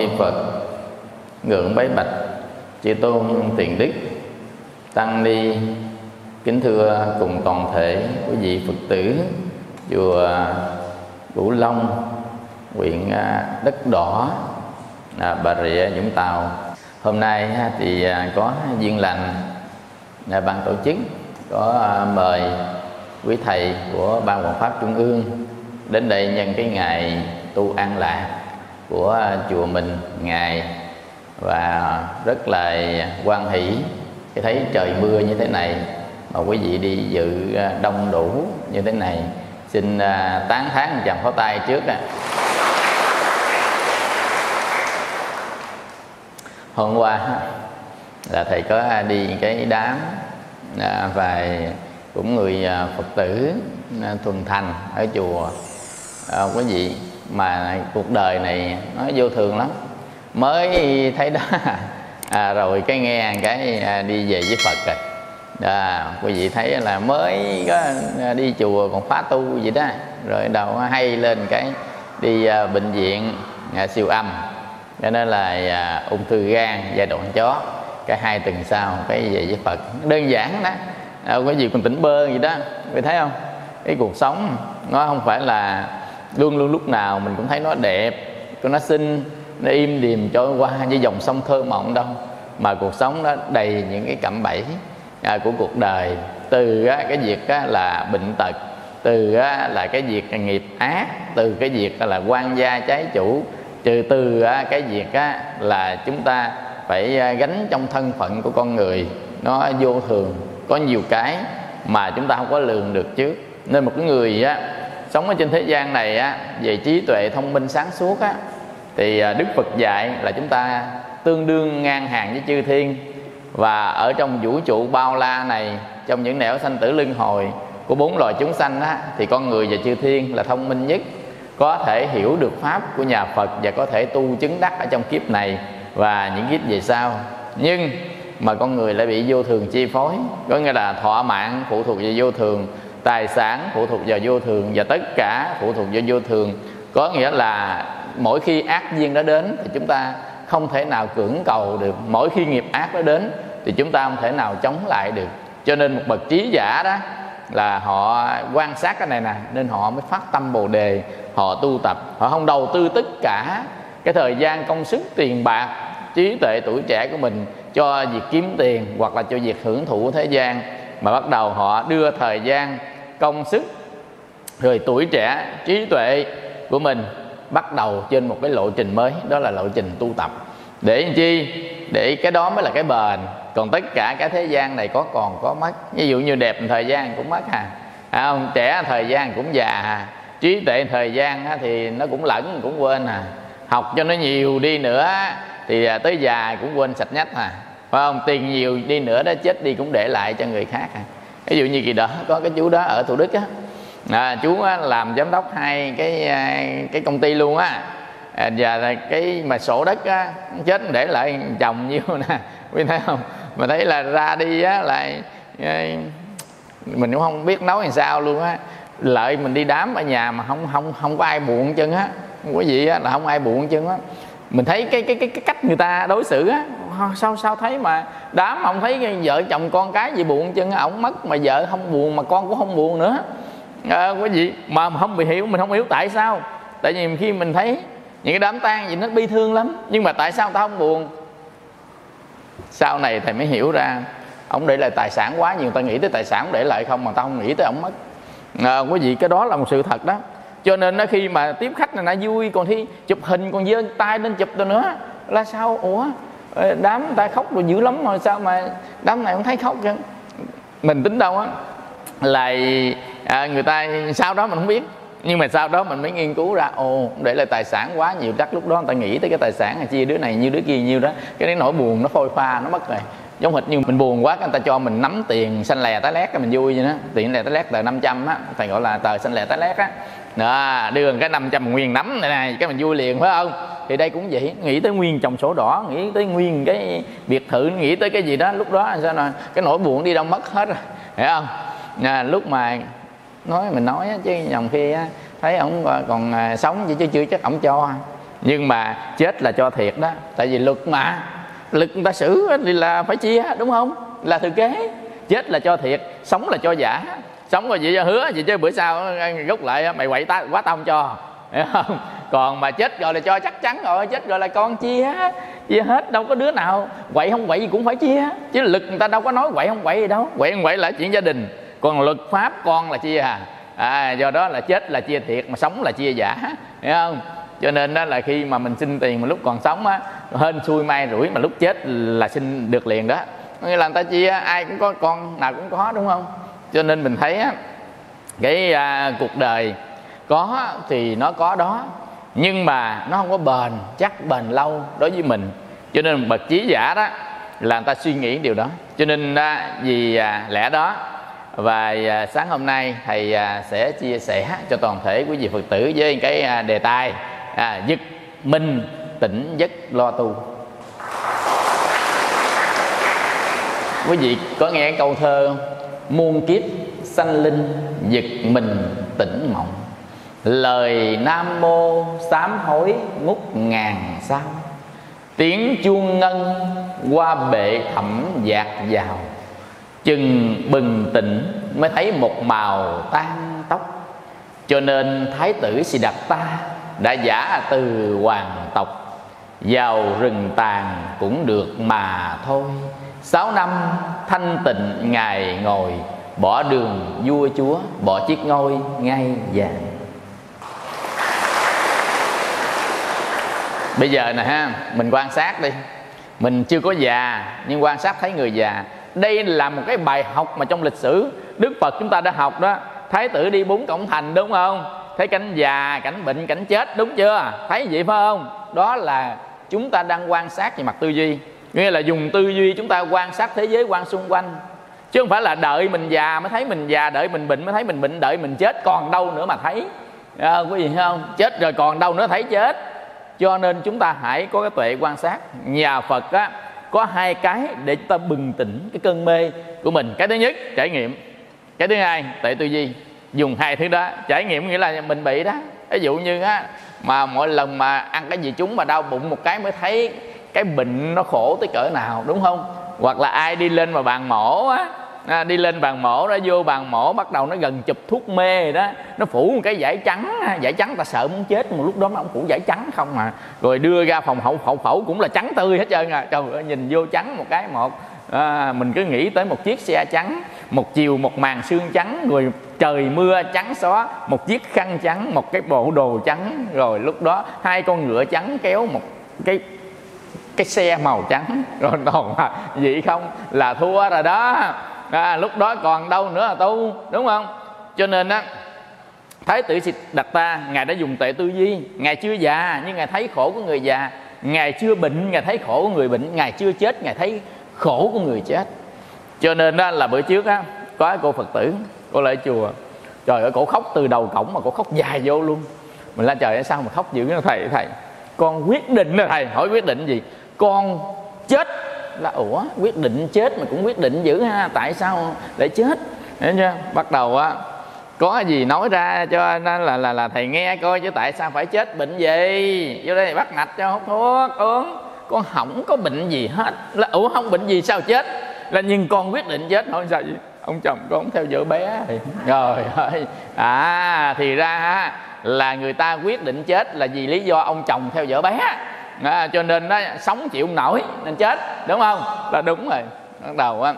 ni phật, ngưỡng bái bạch, chư tôn tiền đức, tăng ni, kính thưa cùng toàn thể quý vị phật tử, chùa vũ Long, huyện à, đất đỏ à, bà rịa, vũng tàu. Hôm nay à, thì có duyên lành ban tổ chức có mời quý thầy của ban hoàng pháp trung ương đến đây nhân cái ngày tu an lạc của chùa mình ngày và rất là quan hỷ khi thấy trời mưa như thế này mà quý vị đi dự à, đông đủ như thế này xin à, tán thán một chàng pháo tay trước à. hôm qua là thầy có đi cái đám và vài cũng người à, phật tử thuần thành ở chùa à, quý vị mà cuộc đời này nó vô thường lắm. Mới thấy đó à, rồi cái nghe cái à, đi về với phật rồi. À, quý vị thấy là mới có à, đi chùa còn phá tu gì đó. Rồi đầu hay lên cái đi à, bệnh viện à, siêu âm. Cho nên là à, ung thư gan giai đoạn chó cái hai tuần sau cái về với phật. Đơn giản đó. À, có gì còn tỉnh bơ gì đó. Quý thấy không? Cái cuộc sống nó không phải là luôn luôn lúc nào mình cũng thấy nó đẹp nó xinh nó im điềm trôi qua như dòng sông thơ mộng đâu. Mà cuộc sống nó đầy những cái cạm bẫy à, của cuộc đời. Từ á, cái việc á, là bệnh tật từ á, là cái việc nghiệp ác từ cái việc là quan gia trái chủ trừ từ á, cái việc á, là chúng ta phải à, gánh trong thân phận của con người nó vô thường có nhiều cái mà chúng ta không có lường được trước. Nên một cái người á, sống ở trên thế gian này á, về trí tuệ thông minh sáng suốt á, thì à, đức phật dạy là chúng ta tương đương ngang hàng với chư thiên. Và ở trong vũ trụ bao la này trong những nẻo sanh tử luân hồi của bốn loài chúng sanh á, thì con người và chư thiên là thông minh nhất có thể hiểu được pháp của nhà Phật và có thể tu chứng đắc ở trong kiếp này và những kiếp về sau. Nhưng mà con người lại bị vô thường chi phối có nghĩa là thọ mạng phụ thuộc về vô thường tài sản phụ thuộc vào vô thường và tất cả phụ thuộc vào vô thường. Có nghĩa là mỗi khi ác duyên đó đến thì chúng ta không thể nào cưỡng cầu được. Mỗi khi nghiệp ác đó đến thì chúng ta không thể nào chống lại được. Cho nên một bậc trí giả đó là họ quan sát cái này nè, nên họ mới phát tâm bồ đề, họ tu tập. Họ không đầu tư tất cả cái thời gian, công sức, tiền bạc, trí tuệ tuổi trẻ của mình cho việc kiếm tiền hoặc là cho việc hưởng thụ thế gian mà bắt đầu họ đưa thời gian công sức rồi tuổi trẻ trí tuệ của mình bắt đầu trên một cái lộ trình mới đó là lộ trình tu tập. Để làm chi? Để cái đó mới là cái bền. Còn tất cả cái thế gian này có còn có mất. Ví dụ như đẹp thời gian cũng mất à, à không? Trẻ thời gian cũng già à. trí tuệ thời gian thì nó cũng lẫn cũng quên à học cho nó nhiều đi nữa thì à, tới già cũng quên sạch nhách à phải không? Tiền nhiều đi nữa đó chết đi cũng để lại cho người khác à. Ví dụ như kỳ đó có cái chú đó ở thủ đức á. À, chú á, làm giám đốc hai cái à, cái công ty luôn á. À, và cái mà sổ đất á, chết để lại chồng nhiêu nè quý thấy không? Mà thấy là ra đi á lại à, mình cũng không biết nói làm sao luôn á. Lợi mình đi đám ở nhà mà không không không có ai buồn chân á. Quý vị á là không ai buồn chân á mình thấy cái cái cái cái cách người ta đối xử á. Sao sao thấy mà đám không thấy vợ chồng con cái gì buồn chân ổng mất mà vợ không buồn mà con cũng không buồn nữa. À, cái gì? Mà không bị hiểu mình không hiểu tại sao. Tại vì khi mình thấy những cái đám tang gì nó bi thương lắm nhưng mà tại sao ta không buồn? Sau này thầy mới hiểu ra ông để lại tài sản quá nhiều ta nghĩ tới tài sản để lại không mà ta không nghĩ tới ông mất. À, quý vị cái đó là một sự thật đó cho nên nó khi mà tiếp khách là nó vui còn khi chụp hình còn giơ tay lên chụp tôi nữa là sao? Ủa ờ, đám ta khóc rồi dữ lắm mà sao mà đám này không thấy khóc chứ? Mình tính đâu á là à, người ta sau đó mình không biết. Nhưng mà sau đó mình mới nghiên cứu ra ồ để lại tài sản quá nhiều chắc lúc đó người ta nghĩ tới cái tài sản là chia đứa này như đứa kia nhiêu đó. Cái đấy nỗi buồn nó phôi pha nó mất rồi. Giống hệt như mình buồn quá người ta cho mình nắm tiền xanh lè tái lét cái mình vui vậy đó. Tiền lè tái lét tờ 500 á thầy gọi là tờ xanh lè tái lét á đó đưa cái 500 nguyên nắm này này cái mình vui liền phải không? Thì đây cũng vậy nghĩ tới nguyên chồng sổ đỏ nghĩ tới nguyên cái biệt thự nghĩ tới cái gì đó lúc đó sao nào cái nỗi buồn đi đâu mất hết rồi hiểu không? À, lúc mà nói mình nói chứ nhầm khi thấy ổng còn à, sống sống chứ chưa chắc ổng cho. Nhưng mà chết là cho thiệt đó tại vì luật mà lực người ta xử thì là phải chia đúng không? Là thừa kế chết là cho thiệt sống là cho giả sống rồi chị cho hứa chị chứ, bữa sau rút lại mày quậy ta quá tao không cho. Hiểu không? Còn mà chết rồi là cho chắc chắn rồi, chết rồi là con chia chia hết, đâu có đứa nào quậy không quậy gì cũng phải chia. Chứ lực người ta đâu có nói quậy không quậy gì đâu, quậy không quậy là chuyện gia đình. Còn luật pháp con là chia à. À do đó là chết là chia thiệt, mà sống là chia giả. Hiểu không? Cho nên đó là khi mà mình xin tiền mà lúc còn sống á, hên xui may rủi mà lúc chết là xin được liền đó. Nghĩa là người ta chia, ai cũng có, con nào cũng có, đúng không? Cho nên mình thấy á cái à, cuộc đời có thì nó có đó nhưng mà nó không có bền chắc bền lâu đối với mình. Cho nên bậc trí giả đó là người ta suy nghĩ điều đó. Cho nên à, vì à, lẽ đó và à, sáng hôm nay thầy à, sẽ chia sẻ cho toàn thể quý vị phật tử với cái à, đề tài à, giật mình tỉnh giấc lo tu. Quý vị có nghe câu thơ không? Muôn kiếp sanh linh giật mình tỉnh mộng. Lời nam mô sám hối ngút ngàn sao? Tiếng chuông ngân qua bệ thẩm dạt vào chừng bừng tỉnh mới thấy một màu tan tóc. Cho nên thái tử xì đặt ta đã giả từ hoàng tộc. Vào rừng tàn cũng được mà thôi sáu năm thanh tịnh, ngài ngồi, bỏ đường vua chúa, bỏ chiếc ngôi ngay vàng bây giờ nè ha, mình quan sát đi. Mình chưa có già, nhưng quan sát thấy người già. Đây là một cái bài học mà trong lịch sử đức phật chúng ta đã học đó. Thái tử đi bốn cổng thành đúng không? Thấy cảnh già, cảnh bệnh, cảnh chết đúng chưa? Thấy vậy phải không? Đó là chúng ta đang quan sát về mặt tư duy nghĩa là dùng tư duy chúng ta quan sát thế giới quan xung quanh. Chứ không phải là đợi mình già mới thấy mình già đợi mình bệnh mới thấy mình bệnh đợi mình chết còn đâu nữa mà thấy. À, quý vị không? Chết rồi còn đâu nữa thấy chết. Cho nên chúng ta hãy có cái tuệ quan sát. Nhà phật á có hai cái để chúng ta bừng tỉnh cái cơn mê của mình. Cái thứ nhất trải nghiệm. Cái thứ hai tuệ tư duy. Dùng hai thứ đó. Trải nghiệm nghĩa là mình bị đó. Ví dụ như á mà mỗi lần mà ăn cái gì chúng mà đau bụng một cái mới thấy cái bệnh nó khổ tới cỡ nào đúng không? Hoặc là ai đi lên mà bàn mổ á à, đi lên bàn mổ đó vô bàn mổ bắt đầu nó gần chụp thuốc mê đó nó phủ một cái giải trắng giải trắng ta sợ muốn chết một lúc đó nó ông phủ giải trắng không mà rồi đưa ra phòng hậu hậu phẫu cũng là trắng tươi hết trơn à. Trời ơi nhìn vô trắng một cái một à, mình cứ nghĩ tới một chiếc xe trắng một chiều một màn xương trắng rồi trời mưa trắng xóa một chiếc khăn trắng một cái bộ đồ trắng. Rồi lúc đó hai con ngựa trắng kéo một cái cái xe màu trắng. Rồi còn là vậy không? Là thua rồi đó. À, lúc đó còn đâu nữa là tu đúng không? Cho nên á thái tử đặt ta ngài đã dùng tệ tư duy. Ngài chưa già nhưng ngài thấy khổ của người già. Ngài chưa bệnh ngài thấy khổ của người bệnh. Ngài chưa chết ngài thấy khổ của người chết. Cho nên đó là bữa trước á có cô phật tử cô lại chùa trời ơi cổ khóc từ đầu cổng mà cổ khóc dài vô luôn. Mình la trời sao mà khóc dữ thầy thầy? Con quyết định rồi thầy. Hỏi quyết định gì? Con chết là, ủa, quyết định chết mà cũng quyết định dữ ha, tại sao lại chết? Hiểu chưa? Bắt đầu á, có gì nói ra cho nên là là là thầy nghe coi chứ tại sao phải chết bệnh gì? Vô đây bắt mạch cho, hút thuốc, uống con không có bệnh gì hết. Là, ủa, không bệnh gì sao chết? Là nhưng con quyết định chết, thôi sao vậy? Ông chồng con theo vợ bé rồi ơi. À thì ra là người ta quyết định chết là vì lý do ông chồng theo vợ bé à, cho nên nó sống chịu không nổi nên chết đúng không? Là đúng rồi. Bắt đầu á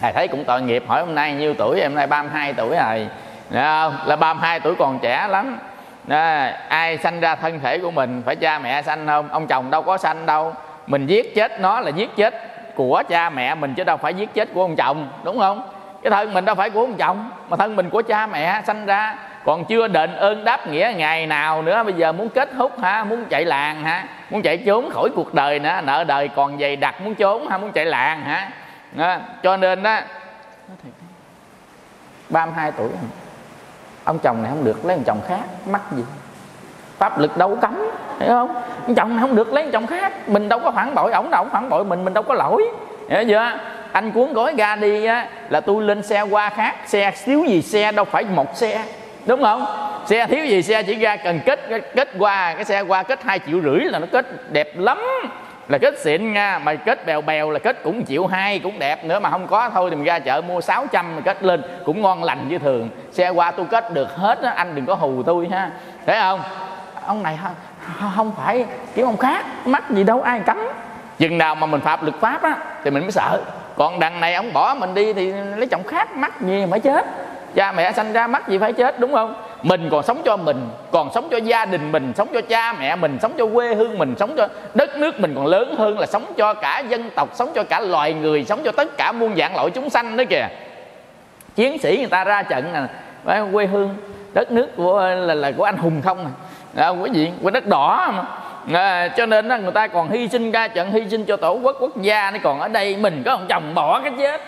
thầy thấy cũng tội nghiệp hỏi hôm nay nhiêu tuổi em nay 32 tuổi rồi. Không? là 32 tuổi còn trẻ lắm. Đó, ai sanh ra thân thể của mình phải cha mẹ sanh không? Ông chồng đâu có sanh đâu. Mình giết chết nó là giết chết của cha mẹ mình chứ đâu phải giết chết của ông chồng đúng không? Cái thân mình đâu phải của ông chồng mà thân mình của cha mẹ sanh ra còn chưa đền ơn đáp nghĩa ngày nào nữa, bây giờ muốn kết thúc ha muốn chạy làng ha muốn chạy trốn khỏi cuộc đời nữa nợ đời còn dày đặc muốn trốn ha muốn chạy làng hả? Đó. cho nên đó 32 tuổi ông chồng này không được, lấy ông chồng khác, mắc gì? Pháp lực đâu cấm, hiểu không? Ông chồng này không được, lấy ông chồng khác. Mình đâu có phản bội ổng đâu ổng phản bội mình mình đâu có lỗi. Hiểu chưa? Anh cuốn gói ga đi á, là tôi lên xe qua khác, xe xíu gì xe, đâu phải một xe đúng không? Xe thiếu gì, xe chỉ ra cần kết kết qua, cái xe qua kết hai triệu rưỡi là nó kết đẹp lắm. Là kết xịn nha, mà kết bèo bèo là kết cũng chịu hai, cũng đẹp nữa, mà không có thôi thì mình ra chợ mua 600 mà kết lên, cũng ngon lành như thường. Xe qua tôi kết được hết á, anh đừng có hù tôi ha. Thấy không? Ông này không phải kiểu ông khác, mắc gì đâu, ai cấm. Chừng nào mà mình phạm luật pháp á, thì mình mới sợ. Còn đằng này ông bỏ mình đi thì lấy chồng khác, mắc gì mà chết cha mẹ sanh ra mắc gì phải chết đúng không? Mình còn sống cho mình còn sống cho gia đình mình sống cho cha mẹ mình sống cho quê hương mình sống cho đất nước mình còn lớn hơn là sống cho cả dân tộc sống cho cả loài người sống cho tất cả muôn dạng loại chúng sanh nữa kìa. Chiến sĩ người ta ra trận nè quê hương đất nước của là, là của anh hùng không à, ờ, quý vị của đất đỏ mà. À, cho nên người ta còn hy sinh ra trận hy sinh cho tổ quốc quốc gia nó còn ở đây mình có ông chồng bỏ cái chết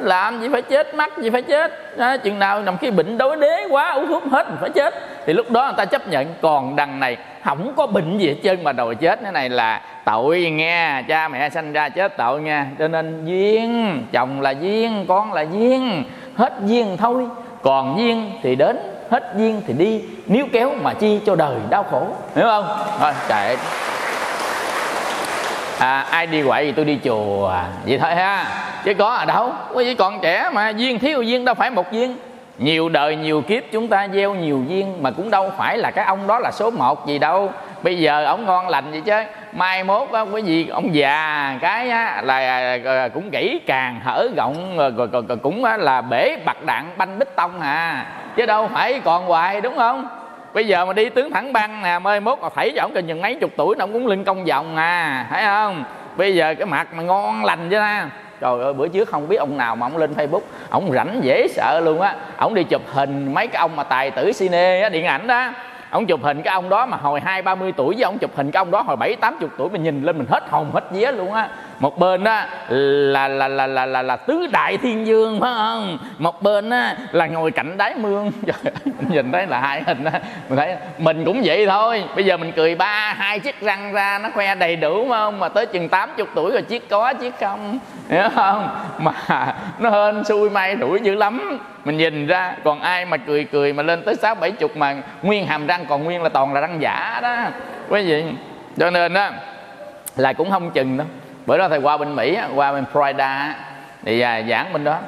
làm gì phải chết mắc gì phải chết. À, chừng nào nằm khi bệnh đối đế quá uống thuốc hết phải chết. Thì lúc đó người ta chấp nhận còn đằng này không có bệnh gì hết trơn mà đòi chết. Cái này là tội nghe cha mẹ sanh ra chết tội nha cho nên duyên chồng là duyên con là duyên hết duyên thôi. Còn duyên thì đến hết duyên thì đi. Nếu kéo mà chi cho đời đau khổ. Hiểu không? Thôi chạy à, ai đi quậy thì tôi đi chùa. Vậy thôi ha. Chứ có ở đâu? Quý còn trẻ mà. Duyên thiếu duyên đâu phải một duyên. Nhiều đời nhiều kiếp chúng ta gieo nhiều duyên mà cũng đâu phải là cái ông đó là số một gì đâu. Bây giờ ông ngon lành vậy chứ. Mai mốt á quý vị ông già cái á, là à, cũng gãy càng hở gọng rồi, cũng là bể bạc đạn banh bích tông à. Chứ đâu phải còn hoài đúng không? Bây giờ mà đi tướng thẳng băng nè mai mốt mà thảy cho ông cần chừng mấy chục tuổi nó cũng lưng công vòng à thấy không? Bây giờ cái mặt mà ngon lành chứ ta trời ơi, bữa trước không biết ông nào mà ông lên facebook, ông rảnh dễ sợ luôn á. Ông đi chụp hình mấy cái ông mà tài tử cine á, điện ảnh đó. Ông chụp hình cái ông đó mà hồi hai, ba mươi tuổi với ông chụp hình cái ông đó hồi bảy, tám chục tuổi mình nhìn lên mình hết hồn, hết vía luôn á một bên đó là là là là là, là tứ đại thiên dương phải không? Một bên đó là ngồi cạnh đáy mương. Trời, mình nhìn thấy là hai hình đó mình thấy mình cũng vậy thôi. Bây giờ mình cười ba hai chiếc răng ra nó khoe đầy đủ phải không? Mà tới chừng tám chục tuổi rồi chiếc có chiếc không. Hiểu không? Mà nó hên xui may rủi dữ lắm. Mình nhìn ra còn ai mà cười cười mà lên tới sáu bảy chục mà nguyên hàm răng còn nguyên là toàn là răng giả đó. Quý vị cho nên đó là cũng không chừng đâu bữa đó thầy qua bên mỹ qua bên florida thì à, giảng bên đó.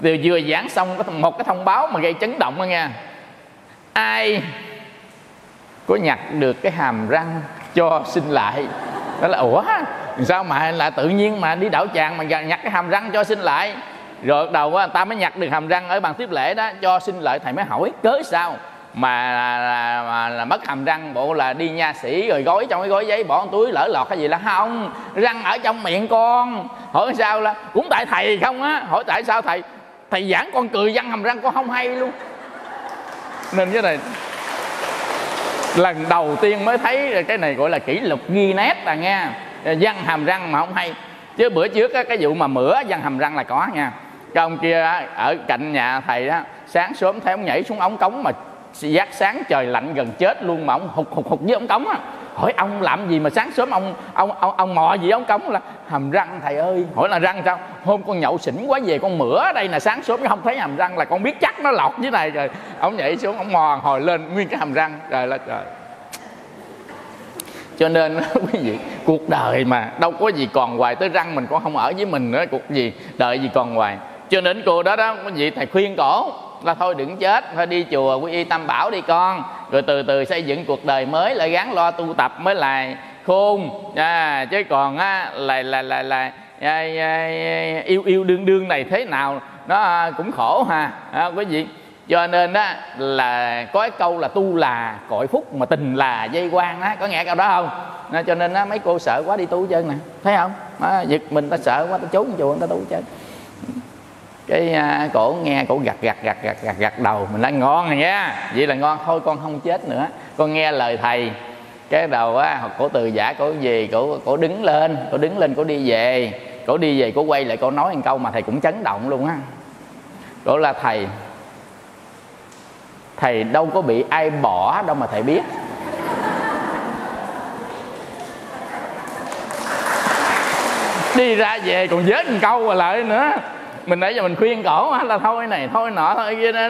Vừa vừa giảng xong có một cái thông báo mà gây chấn động đó nha ai có nhặt được cái hàm răng cho xin lại? Đó là ủa sao mà là tự nhiên mà đi đảo tràng mà nhặt cái hàm răng cho xin lại? Rồi đầu á ta mới nhặt được hàm răng ở bàn tiếp lễ đó cho xin lại. Thầy mới hỏi cớ sao? Mà là, là, là, là mất hàm răng bộ là đi nha sĩ rồi gói trong cái gói giấy bỏ túi lỡ lọt cái gì là không? Răng ở trong miệng con. Hỏi sao là cũng tại thầy không á? Hỏi tại sao thầy? Thầy giảng con cười răng hàm răng con không hay luôn. Nên cái này lần đầu tiên mới thấy cái này gọi là kỷ lục ghi nét à nghe. Răng hàm răng mà không hay. Chứ bữa trước á, cái vụ mà mửa răng hàm răng là có nha. Cái ông kia ở cạnh nhà thầy đó sáng sớm thấy ông nhảy xuống ống cống mà giác sáng trời lạnh gần chết luôn mà ông hụt hụt hụt với ông cống á. Hỏi ông làm gì mà sáng sớm ông ông ông, ông mò gì ông cống là hàm răng thầy ơi. Hỏi là răng sao? Hôm con nhậu xỉn quá về con mửa đây là sáng sớm không thấy hàm răng là con biết chắc nó lọt dưới này rồi. Ông nhảy xuống ông mò hồi lên nguyên cái hàm răng. Trời là trời. Cho nên quý vị cuộc đời mà đâu có gì còn hoài tới răng mình cũng không ở với mình nữa cuộc gì đợi gì còn hoài. Cho nên cô đó đó quý vị thầy khuyên cổ là thôi đừng chết thôi đi chùa quy y tam bảo đi con. Rồi từ từ xây dựng cuộc đời mới lại gắn lo tu tập mới là khôn. À, chứ còn á là là là là à, à, à yêu yêu đương đương này thế nào nó à, cũng khổ ha. À, quý vị. Cho nên đó là có cái câu là tu là cõi phúc mà tình là dây quan á. Có nghe câu đó không? À, cho nên á mấy cô sợ quá đi tu chân nè. Thấy không? À, giật mình ta sợ quá ta trốn chùa người ta tu chân cái à, cổ nghe cổ gật gật gật gật gật gật đầu mình nói ngon rồi nha vậy là ngon thôi con không chết nữa. Con nghe lời thầy. Cái đầu á cổ từ giả cổ gì cổ cổ đứng lên cổ đứng lên cổ đi về. Cổ đi về cổ quay lại cổ nói một câu mà thầy cũng chấn động luôn á. Cổ là thầy thầy đâu có bị ai bỏ đâu mà thầy biết. Đi ra về còn vết một câu mà lại nữa mình nãy giờ mình khuyên cổ là thôi này thôi nọ thôi kia đó,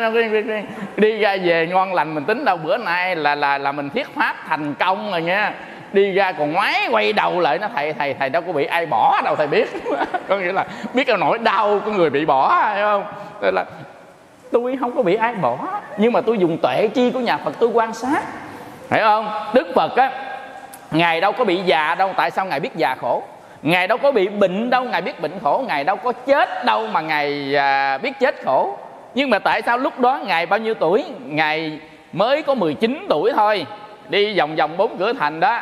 đi ra về ngon lành mình tính đâu bữa nay là là là mình thiết pháp thành công rồi nha. Đi ra còn ngoái quay đầu lại nó thầy thầy thầy đâu có bị ai bỏ đâu thầy biết. Có nghĩa là biết cái nỗi đau của người bị bỏ hay không? Tức là tôi không có bị ai bỏ nhưng mà tôi dùng tuệ chi của nhà phật tôi quan sát. Phải không? Đức phật á ngài đâu có bị già đâu tại sao ngài biết già khổ? Ngài đâu có bị bệnh đâu ngài biết bệnh khổ ngài đâu có chết đâu mà ngài à, biết chết khổ. Nhưng mà tại sao lúc đó ngài bao nhiêu tuổi? Ngài mới có 19 tuổi thôi. Đi vòng vòng bốn cửa thành đó.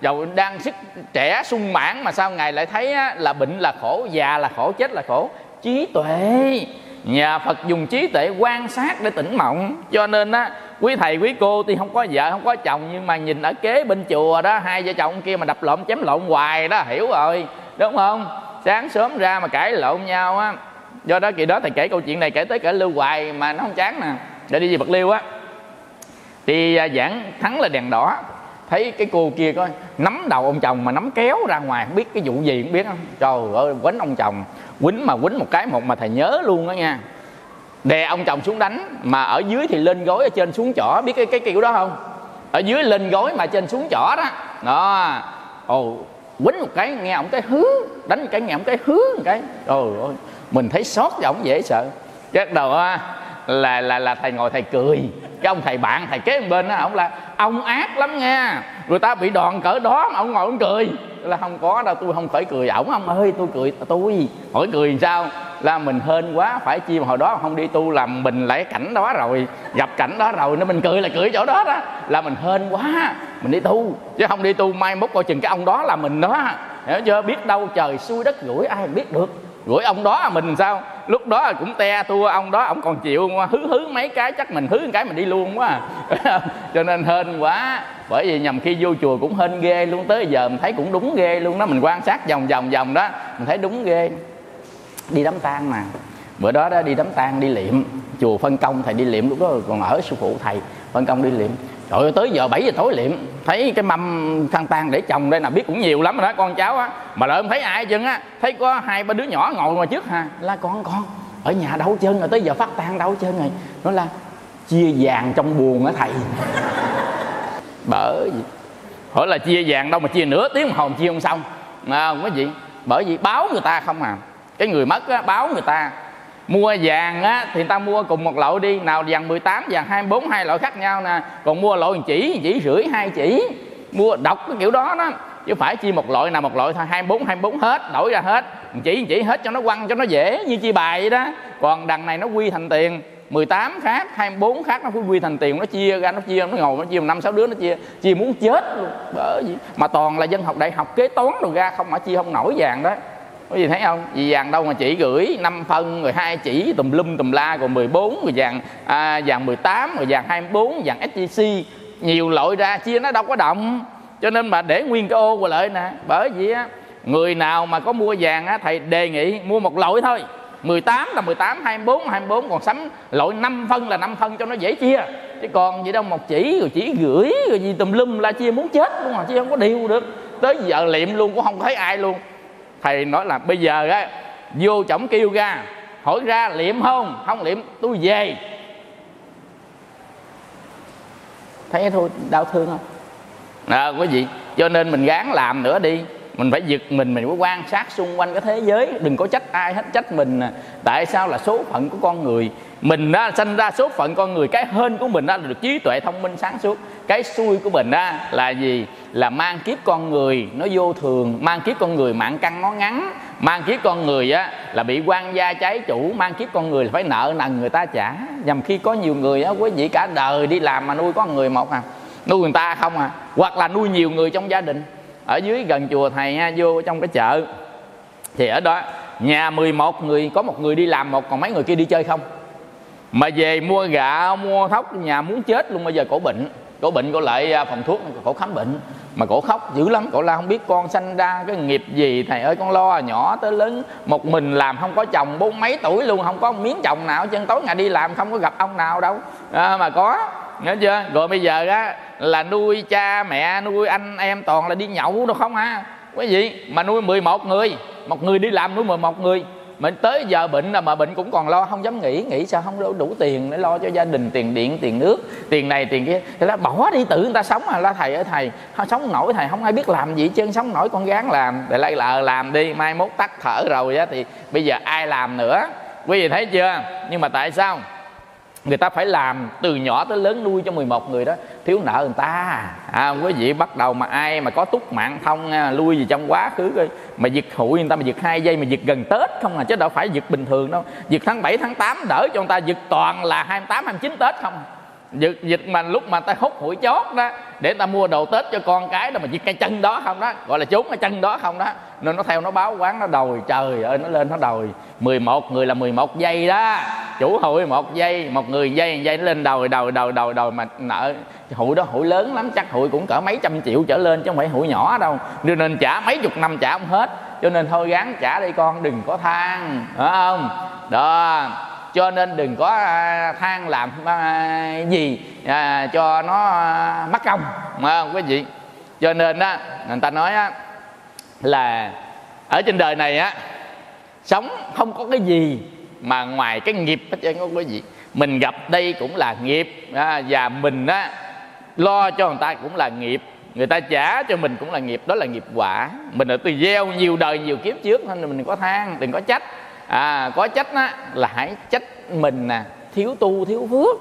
Dầu đang sức trẻ sung mãn mà sao ngài lại thấy á, là bệnh là khổ già là khổ chết là khổ? Trí tuệ. Nhà phật dùng trí tuệ quan sát để tỉnh mộng. Cho nên á quý thầy, quý cô thì không có vợ, không có chồng, nhưng mà nhìn ở kế bên chùa đó, hai vợ chồng kia mà đập lộn, chém lộn hoài đó, hiểu rồi, đúng không? Sáng sớm ra mà cãi lộn nhau á. Do đó kỳ đó thầy kể câu chuyện này kể tới kể lưu hoài mà nó không chán nè. Để đi về bạc liêu á. Thì à, giảng thắng là đèn đỏ. Thấy cái cô kia có nắm đầu ông chồng mà nắm kéo ra ngoài, không biết cái vụ gì cũng biết không trời ơi quýnh ông chồng, quýnh mà quýnh một cái một mà thầy nhớ luôn đó nha đè ông chồng xuống đánh, mà ở dưới thì lên gối ở trên xuống chỏ. Biết cái cái kiểu đó không? Ở dưới lên gối mà trên xuống chỏ đó. Đó. Ồ, quýnh một cái, nghe ông cái hứ, đánh một cái, nghe ông cái hứ một cái. Trời ơi, mình thấy sót cho ông dễ sợ. Chắc đầu là là là thầy ngồi thầy cười. Cái ông thầy bạn, thầy kế bên đó ông là, ông ác lắm nha. Người ta bị đòn cỡ đó mà ông ngồi ông cười. Là không có đâu, tôi không phải cười. Ổng ông ơi, tôi cười, tôi, hỏi cười sao? Là mình hên quá, phải chi mà hồi đó không đi tu làm mình lại cảnh đó rồi, gặp cảnh đó rồi nên mình cười là cười chỗ đó đó. Là mình hên quá, mình đi tu. Chứ không đi tu mai mốt coi chừng cái ông đó là mình đó. Hiểu chưa? Biết đâu trời xuôi đất gửi ai biết được. Gửi ông đó mình sao? Lúc đó cũng te tua ông đó, ông còn chịu hứ hứ mấy cái, chắc mình hứ một cái mình đi luôn quá. Cho nên hên quá. Bởi vì nhầm khi vô chùa cũng hên ghê luôn, tới giờ mình thấy cũng đúng ghê luôn đó. Mình quan sát vòng vòng vòng đó, mình thấy đúng ghê đi đám tang mà. Bữa đó đó đi đám tang đi liệm. Chùa phân công thầy đi liệm lúc đó còn ở sư phụ thầy phân công đi liệm. Trời ơi tới giờ 7 giờ tối liệm thấy cái mâm khăn tang để chồng đây là biết cũng nhiều lắm rồi đó con cháu á. Mà lại không thấy ai chừng á thấy có hai ba đứa nhỏ ngồi ngoài trước ha la con con ở nhà đâu chân rồi tới giờ phát tang đâu chân rồi. Nó là chia vàng trong buồn á thầy. Bởi vì hỏi là chia vàng đâu mà chia nửa tiếng mà hồn chia không xong? À, không có gì. Bởi vì báo người ta không à cái người mất á, báo người ta. Mua vàng á thì người ta mua cùng một loại đi. Nào vàng 18 vàng 24 hai loại khác nhau nè. Còn mua loại chỉ chỉ rưỡi hai chỉ. Mua đọc cái kiểu đó đó. Chứ phải chi một loại nào một loại thôi 24 24 hết đổi ra hết. Chỉ chỉ hết cho nó quăng cho nó dễ như chi bài vậy đó. Còn đằng này nó quy thành tiền. 18 khác 24 khác nó quy thành tiền. Nó chia ra nó chia nó ngồi nó chia năm sáu đứa nó chia. Chia muốn chết luôn. Bởi vì mà toàn là dân học đại học kế toán rồi ra không mà chia không nổi vàng đó có gì thấy không? Vì vàng đâu mà chỉ gửi 5 phân rồi hai chỉ tùm lum tùm la rồi 14 rồi vàng à, vàng 18 rồi vàng 24 vàng SGC nhiều loại ra chia nó đâu có động cho nên mà để nguyên cái ô của lợi nè. Bởi vì á người nào mà có mua vàng á thầy đề nghị mua một loại thôi. 18 là 18, 24 24 còn sắm loại 5 phân là 5 phân cho nó dễ chia. Chứ còn gì đâu một chỉ rồi chỉ gửi rồi gì tùm lum la chia muốn chết luôn mà chứ không có điều được. Tới giờ liệm luôn cũng không thấy ai luôn thầy nói là bây giờ á vô chổng kêu ra hỏi ra liệm không? Không liệm tôi về. Thấy thôi đau thương không? À, quý vị cho nên mình gán làm nữa đi mình phải giật mình mình phải quan sát xung quanh cái thế giới. Đừng có trách ai hết, trách mình tại sao là số phận của con người? Mình đó sinh ra số phận con người, cái hên của mình đó là được trí tuệ thông minh sáng suốt. Cái xui của mình đó là gì? Là mang kiếp con người nó vô thường, mang kiếp con người mạng căng nó ngắn, mang kiếp con người á, là bị quan gia trái chủ, mang kiếp con người là phải nợ nần người ta trả. Nhằm khi có nhiều người á, quý vị cả đời đi làm mà nuôi có người một à nuôi người ta không à hoặc là nuôi nhiều người trong gia đình ở dưới gần chùa thầy nha vô trong cái chợ. Thì ở đó nhà 11 người có một người đi làm một còn mấy người kia đi chơi không? Mà về mua gạo mua thóc nhà muốn chết luôn bây giờ cổ bệnh. Cổ bệnh cổ lại à, phòng thuốc cổ khám bệnh. Mà cổ khóc dữ lắm cổ la không biết con sanh ra cái nghiệp gì. Thầy ơi con lo nhỏ tới lớn một mình làm không có chồng bốn mấy tuổi luôn không có miếng chồng nào. Chân tối ngày đi làm không có gặp ông nào đâu. À, mà có nghe chưa? Rồi bây giờ á là nuôi cha mẹ nuôi anh em toàn là đi nhậu đâu không ha quý vị mà nuôi 11 người. Một người đi làm nuôi 11 người. Mình tới giờ bệnh là mà bệnh cũng còn lo không dám nghỉ. Nghĩ sao? Không đủ, đủ tiền để lo cho gia đình tiền điện tiền nước tiền này tiền kia. Thì là bỏ đi tự người ta sống à. La thầy ơi thầy không sống nổi thầy không ai biết làm gì chứ sống nổi con gán làm. Để lại là ờ, làm đi mai mốt tắt thở rồi á thì bây giờ ai làm nữa? Quý vị thấy chưa? Nhưng mà tại sao? Người ta phải làm từ nhỏ tới lớn nuôi cho 11 người đó. Thiếu nợ người ta. À, quý vị bắt đầu mà ai mà có túc mạng thông à, lui gì trong quá khứ coi mà giật hụi người ta mà giật hai giây mà giật gần tết không à chứ đâu phải giật bình thường đâu. Giật tháng 7 tháng 8 đỡ cho người ta giật toàn là 28 29 tết không à giật dịch mà lúc mà ta hút hủi chót đó, để ta mua đồ tết cho con cái đó mà chỉ cái chân đó không đó, gọi là trốn cái chân đó không đó. Nên nó theo nó báo quán, nó đòi, trời ơi, nó lên nó đòi. 11 người là 11 giây đó. Chủ hụi một giây, một người giây giây, nó lên đòi đòi đòi đòi đòi mà nợ. Hụi đó, hụi lớn lắm, chắc hụi cũng cỡ mấy trăm triệu trở lên, chứ không phải hụi nhỏ đâu. Cho nên trả mấy chục năm trả không hết. Cho nên thôi gắng trả đi con, đừng có than phải không? Đó cho nên đừng có à, than làm à, gì à, cho nó mất công mà không quý vị? Cho nên đó người ta nói á, là ở trên đời này á sống không có cái gì mà ngoài cái nghiệp hết trơn quý vị. Mình gặp đây cũng là nghiệp à, và mình á lo cho người ta cũng là nghiệp. Người ta trả cho mình cũng là nghiệp đó là nghiệp quả. Mình ở từ gieo nhiều đời nhiều kiếp trước nên mình đừng có than đừng có trách à có trách á là hãy trách mình nè thiếu tu thiếu phước.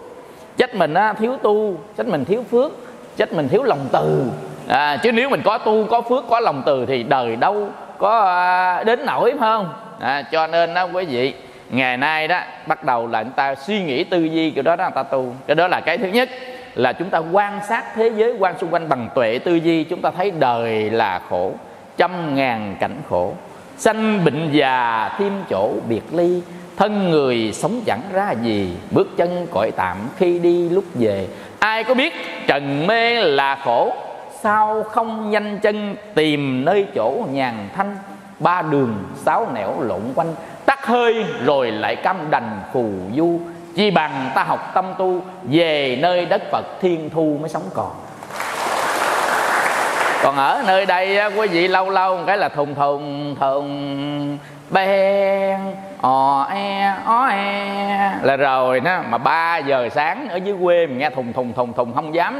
Trách mình á thiếu tu trách mình thiếu phước trách mình thiếu lòng từ. À, chứ nếu mình có tu có phước có lòng từ thì đời đâu có à, đến nổi phải không? À, cho nên đó quý vị ngày nay đó bắt đầu là người ta suy nghĩ tư duy kiểu đó đó người ta tu. Cái đó là cái thứ nhất là chúng ta quan sát thế giới quan xung quanh bằng tuệ tư duy chúng ta thấy đời là khổ trăm ngàn cảnh khổ sanh bệnh già, thêm chỗ biệt ly, thân người sống chẳng ra gì, bước chân cõi tạm khi đi lúc về. Ai có biết trần mê là khổ? Sao không nhanh chân tìm nơi chỗ nhàn thanh? Ba đường sáu nẻo lộn quanh, tắt hơi rồi lại cam đành phù du. Chi bằng ta học tâm tu, về nơi đất phật thiên thu mới sống còn còn ở nơi đây quý vị lâu lâu một cái là thùng thùng thùng. Ben ò e ó e. Là rồi đó, mà 3 giờ sáng ở dưới quê mình nghe thùng thùng thùng thùng, không dám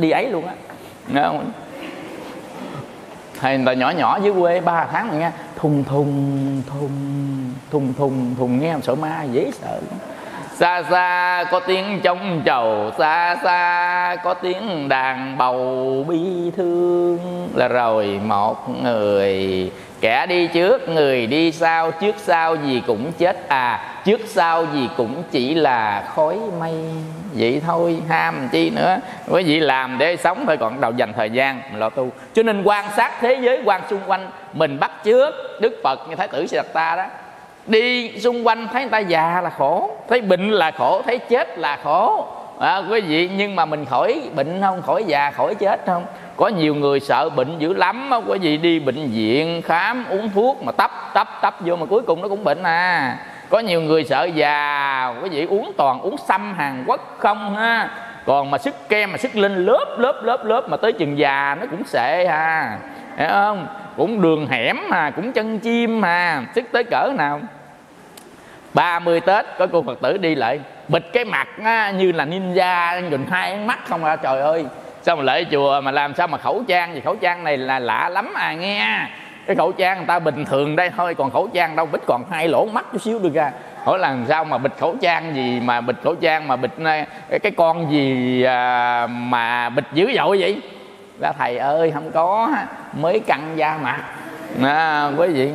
đi ấy luôn á. Nghe không? Hay người ta nhỏ nhỏ dưới quê ba tháng mình nghe, thùng thùng thùng thùng thùng thùng, nghe sợ ma dễ sợ xa xa có tiếng trống trầu xa xa có tiếng đàn bầu bi thương. Là rồi một người, kẻ đi trước, người đi sau, trước sau gì cũng chết à trước sau gì cũng chỉ là khói mây. Vậy thôi, ham chi nữa. Quý vị làm để sống thôi, còn đầu dành thời gian mình lo tu. Cho nên quan sát thế giới quan xung quanh, mình bắt trước đức phật như thái tử ta đó đi xung quanh thấy người ta già là khổ thấy bệnh là khổ thấy chết là khổ. À, quý vị nhưng mà mình khỏi bệnh không khỏi già khỏi chết không? Có nhiều người sợ bệnh dữ lắm quý vị đi bệnh viện khám uống thuốc mà tấp tấp tấp vô mà cuối cùng nó cũng bệnh à. Có nhiều người sợ già quý vị uống toàn uống xăm hàn quốc không ha? Còn mà sức kem mà sức lên lớp lớp lớp lớp mà tới chừng già nó cũng sệ ha. Hiểu không? Cũng đường hẻm mà cũng chân chim mà. Sức tới cỡ nào? 30 Tết có cô Phật tử đi lại bịt cái mặt á, như là ninja nhìn hai mắt không à trời ơi. Sao mà lại chùa mà làm sao mà khẩu trang? Gì khẩu trang này là lạ lắm à nghe. Cái khẩu trang người ta bình thường đây thôi còn khẩu trang đâu bịt còn hai lỗ mắt chút xíu được ra hỏi là làm sao mà bịt khẩu trang gì mà bịt khẩu trang mà bịt à, cái con gì à, mà bịt dữ dội vậy? Là thầy ơi không có mới căng da mặt à, quý vị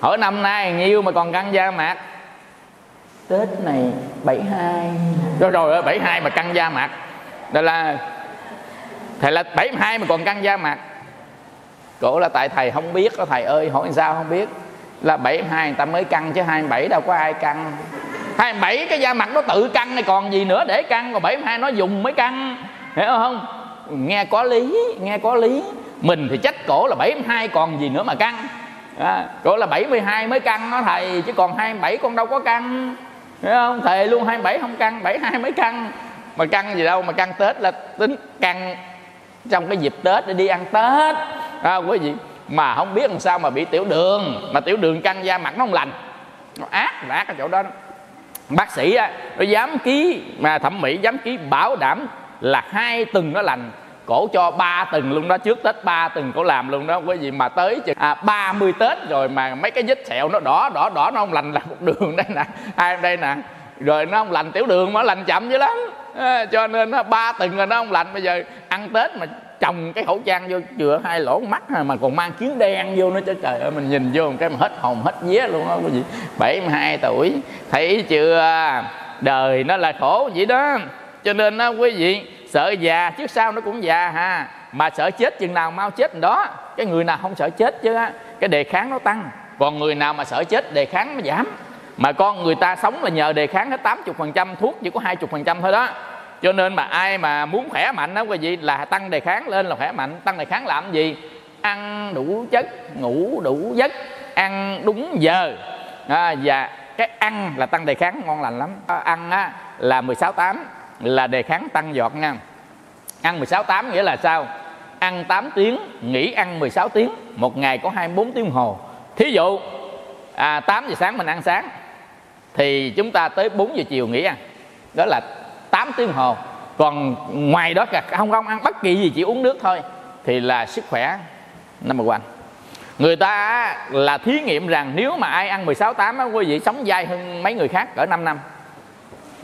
hỏi năm nay nhiêu mà còn căng da mặt Tết này 72 Rồi rồi 72 mà căng da mặt Đó là Thầy là 72 mà còn căng da mặt Cổ là tại thầy không biết đó Thầy ơi hỏi sao không biết. Là 72 người ta mới căng chứ 27 đâu có ai căng. 27 cái da mặt nó tự căng này còn gì nữa để căng? Còn 72 nó dùng mới căng. Hiểu không? Nghe có lý Nghe có lý. Mình thì trách cổ là 72 còn gì nữa mà căng. À, cổ là 72 mới căng đó thầy Chứ còn 27 con đâu có căng. Thấy không? Thề luôn 27 không căng 72 mới căng. Mà căng gì đâu mà căng tết là tính căng trong cái dịp tết để đi ăn tết. À, quý vị mà không biết làm sao mà bị tiểu đường. Mà tiểu đường căng da mặt nó không lành. Nó ác là ác ở chỗ đó. Bác sĩ á nó dám ký mà thẩm mỹ dám ký bảo đảm là hai tuần nó lành cổ cho ba tuần luôn đó trước tết ba tuần cổ làm luôn đó. Quý vị mà tới chừng à, 30 tết rồi mà mấy cái vết sẹo nó đỏ đỏ đỏ nó không lành là một đường. Đây nè hai đây nè. Rồi nó không lành tiểu đường mà lành chậm dữ lắm. À, cho nên nó ba tuần rồi nó không lành. Bây giờ ăn tết mà trồng cái khẩu trang vô chừa hai lỗ mắt mà còn mang kiến đen vô nữa chứ. Trời ơi mình nhìn vô một cái mà hết hồn hết vía luôn đó quý vị 72 tuổi. Thấy chưa? Đời nó là khổ vậy đó. Cho nên á quý vị sợ già trước sau nó cũng già ha. Mà sợ chết chừng nào mau chết đó. Cái người nào không sợ chết chứ á cái đề kháng nó tăng. Còn người nào mà sợ chết đề kháng nó giảm. Mà con người ta sống là nhờ đề kháng hết 80% thuốc chỉ có 20% thôi đó. Cho nên mà ai mà muốn khỏe mạnh đó quý vị là tăng đề kháng lên là khỏe mạnh. Tăng đề kháng làm gì? Ăn đủ chất ngủ đủ giấc ăn đúng giờ. À, và cái ăn là tăng đề kháng ngon lành lắm. À, ăn á, là 16 8 là đề kháng tăng giọt nha. Ăn 16 8 nghĩa là sao? Ăn 8 tiếng nghỉ ăn 16 tiếng một ngày có 24 tiếng hồ. Thí dụ à, 8 giờ sáng mình ăn sáng thì chúng ta tới 4 giờ chiều nghỉ ăn. Đó là 8 tiếng hồ. Còn ngoài đó cả không không ăn bất kỳ gì chỉ uống nước thôi thì là sức khỏe number one. Người ta là thí nghiệm rằng nếu mà ai ăn 16 8 á quý vị sống dai hơn mấy người khác cỡ 5 năm.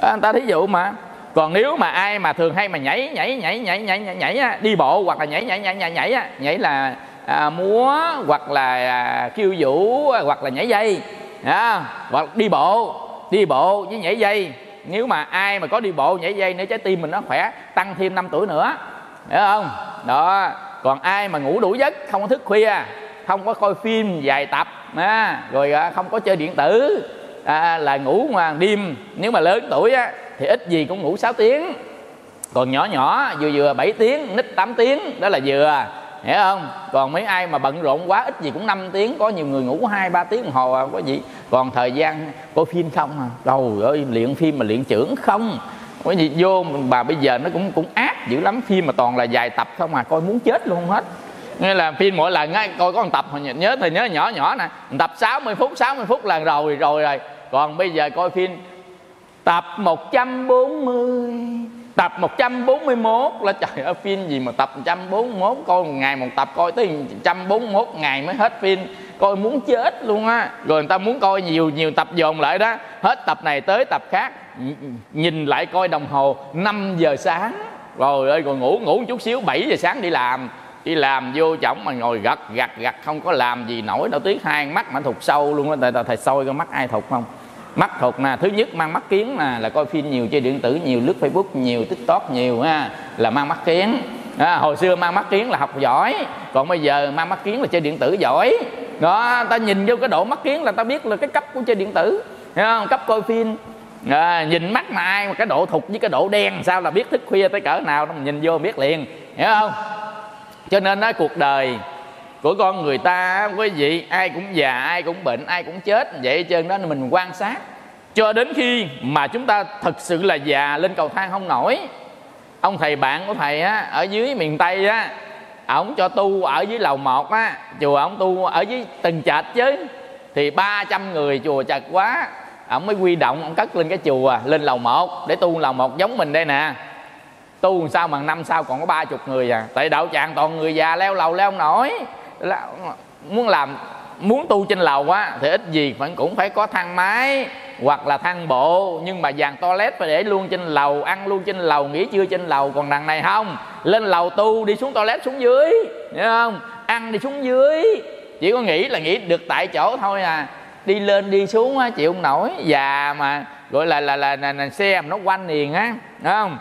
À, người ta thí dụ mà còn nếu mà ai mà thường hay mà nhảy nhảy nhảy nhảy nhảy nhảy, nhảy, á, đi bộ hoặc là nhảy nhảy nhảy nhảy nhảy, nhảy là à, múa hoặc là à, khiêu vũ hoặc là nhảy dây à, hoặc đi bộ đi bộ với nhảy dây. Nếu mà ai mà có đi bộ nhảy dây nữa trái tim mình nó khỏe tăng thêm 5 tuổi nữa hiểu không? Đó. Còn ai mà ngủ đủ giấc không có thức khuya không có coi phim dài tập à, rồi à, không có chơi điện tử à, là ngủ ngoài đêm. Nếu mà lớn tuổi á thì ít gì cũng ngủ 6 tiếng. Còn nhỏ nhỏ vừa vừa 7 tiếng nít 8 tiếng đó là vừa. Hiểu không? Còn mấy ai mà bận rộn quá ít gì cũng 5 tiếng. Có nhiều người ngủ hai ba tiếng đồng hồ à, có gì? Còn thời gian coi phim không à? Đâu ơi luyện phim mà luyện trưởng không? Có gì vô bà bây giờ nó cũng cũng ác dữ lắm. Phim mà toàn là dài tập không à coi muốn chết luôn hết. Nghe là phim mỗi lần á coi có một tập nhớ thì nhớ nhỏ nhỏ nè. Tập 60 phút 60 phút là rồi rồi rồi. Còn bây giờ coi phim tập 140 tập 141 là trời ơi phim gì mà tập 141 coi một ngày một tập coi tới 141 ngày mới hết phim. Coi muốn chết luôn á. Rồi người ta muốn coi nhiều nhiều tập dồn lại đó. Hết tập này tới tập khác. Nhìn lại coi đồng hồ 5 giờ sáng. Rồi ơi rồi ngủ ngủ chút xíu 7 giờ sáng đi làm. Đi làm vô chổng mà ngồi gật gật gật không có làm gì nổi. Đâu tiếc hai mắt mà thụt sâu luôn á. Thầy, thầy soi con mắt ai thụt không? Mắt thuật nè thứ nhất mang mắt kiến nè là coi phim nhiều chơi điện tử nhiều lướt facebook nhiều tiktok nhiều ha là mang mắt kiến. À, hồi xưa mang mắt kiến là học giỏi còn bây giờ mang mắt kiến là chơi điện tử giỏi. Đó ta nhìn vô cái độ mắt kiến là ta biết là cái cấp của chơi điện tử Thấy không? Cấp coi phim. À, nhìn mắt mà ai mà cái độ thục với cái độ đen sao là biết thức khuya tới cỡ nào nó nhìn vô biết liền hiểu không? Cho nên nói cuộc đời của con người ta quý vị, ai cũng già, ai cũng bệnh, ai cũng chết, vậy trơn đó mình quan sát. Cho đến khi mà chúng ta thật sự là già lên cầu thang không nổi, ông thầy bạn của thầy á, ở dưới miền tây á, ổng cho tu ở dưới lầu một á, chùa ổng tu ở dưới từng trệt chứ, thì 300 người chùa chật quá, ổng mới quy động ông cất lên cái chùa, lên lầu một, để tu lầu một giống mình đây nè. Tu sao mà năm sau còn có ba chục người à? Tại đạo tràng toàn người già leo lầu leo không nổi là muốn làm muốn tu trên lầu quá thì ít gì vẫn cũng phải có thang máy hoặc là thang bộ nhưng mà dàn toilet phải để luôn trên lầu ăn luôn trên lầu nghỉ trưa trên lầu còn đằng này không lên lầu tu đi xuống toilet xuống dưới hiểu không ăn đi xuống dưới chỉ có nghĩ là nghĩ được tại chỗ thôi à đi lên đi xuống á chịu không nổi già mà gọi là là là, là, là xe mà nó quanh liền á đúng không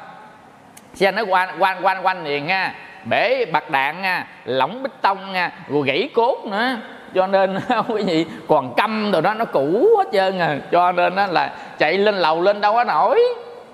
xe nó quanh quanh quanh quanh liền nha bể bạc đạn nha lỏng bích tông nha rồi gãy cốt nữa. Cho nên quý vị, còn câm rồi đó nó cũ hết trơn à. Cho nên đó là chạy lên lầu lên đâu có nổi.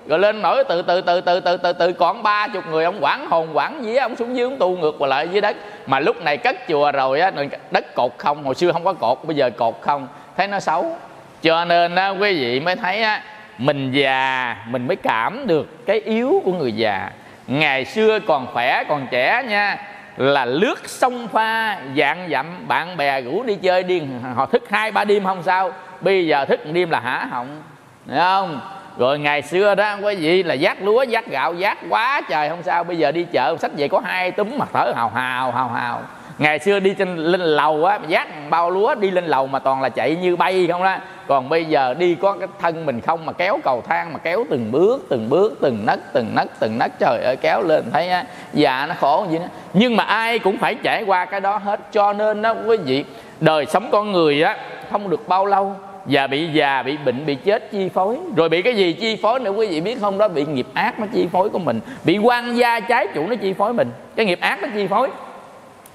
Rồi lên nổi từ từ từ từ từ từ từ, còn ba chục người, ông quản hồn quản vía ông xuống dưới, ông tu ngược vào lại dưới đất. Mà lúc này cất chùa rồi á đất cột không, hồi xưa không có cột, bây giờ cột không. Thấy nó xấu. Cho nên á, quý vị mới thấy á, mình già, mình mới cảm được cái yếu của người già ngày xưa còn khỏe, còn trẻ nha, là lướt sông pha, dạng dặm, bạn bè rủ đi chơi đi, họ thức hai, ba đêm không sao. Bây giờ thức một đêm là hả họng, Thấy không? Rồi ngày xưa đó, quý vị là giác lúa, giác gạo, giác quá trời không sao. Bây giờ đi chợ, sách về có hai túm mặt thở hào hào hào hào ngày xưa đi trên lên lầu á giác bao lúa đi lên lầu mà toàn là chạy như bay không đó. Còn bây giờ đi có cái thân mình không mà kéo cầu thang mà kéo từng bước từng bước từng nấc từng nấc từng nấc. Trời ơi kéo lên thấy á, già nó khổ gì đó. Nhưng mà ai cũng phải trải qua cái đó hết. Cho nên đó quý vị đời sống con người á không được bao lâu và bị già bị bệnh bị chết chi phối. Rồi bị cái gì chi phối nữa quý vị biết không đó? Bị nghiệp ác nó chi phối của mình. Bị quan gia trái chủ nó chi phối mình. Cái nghiệp ác nó chi phối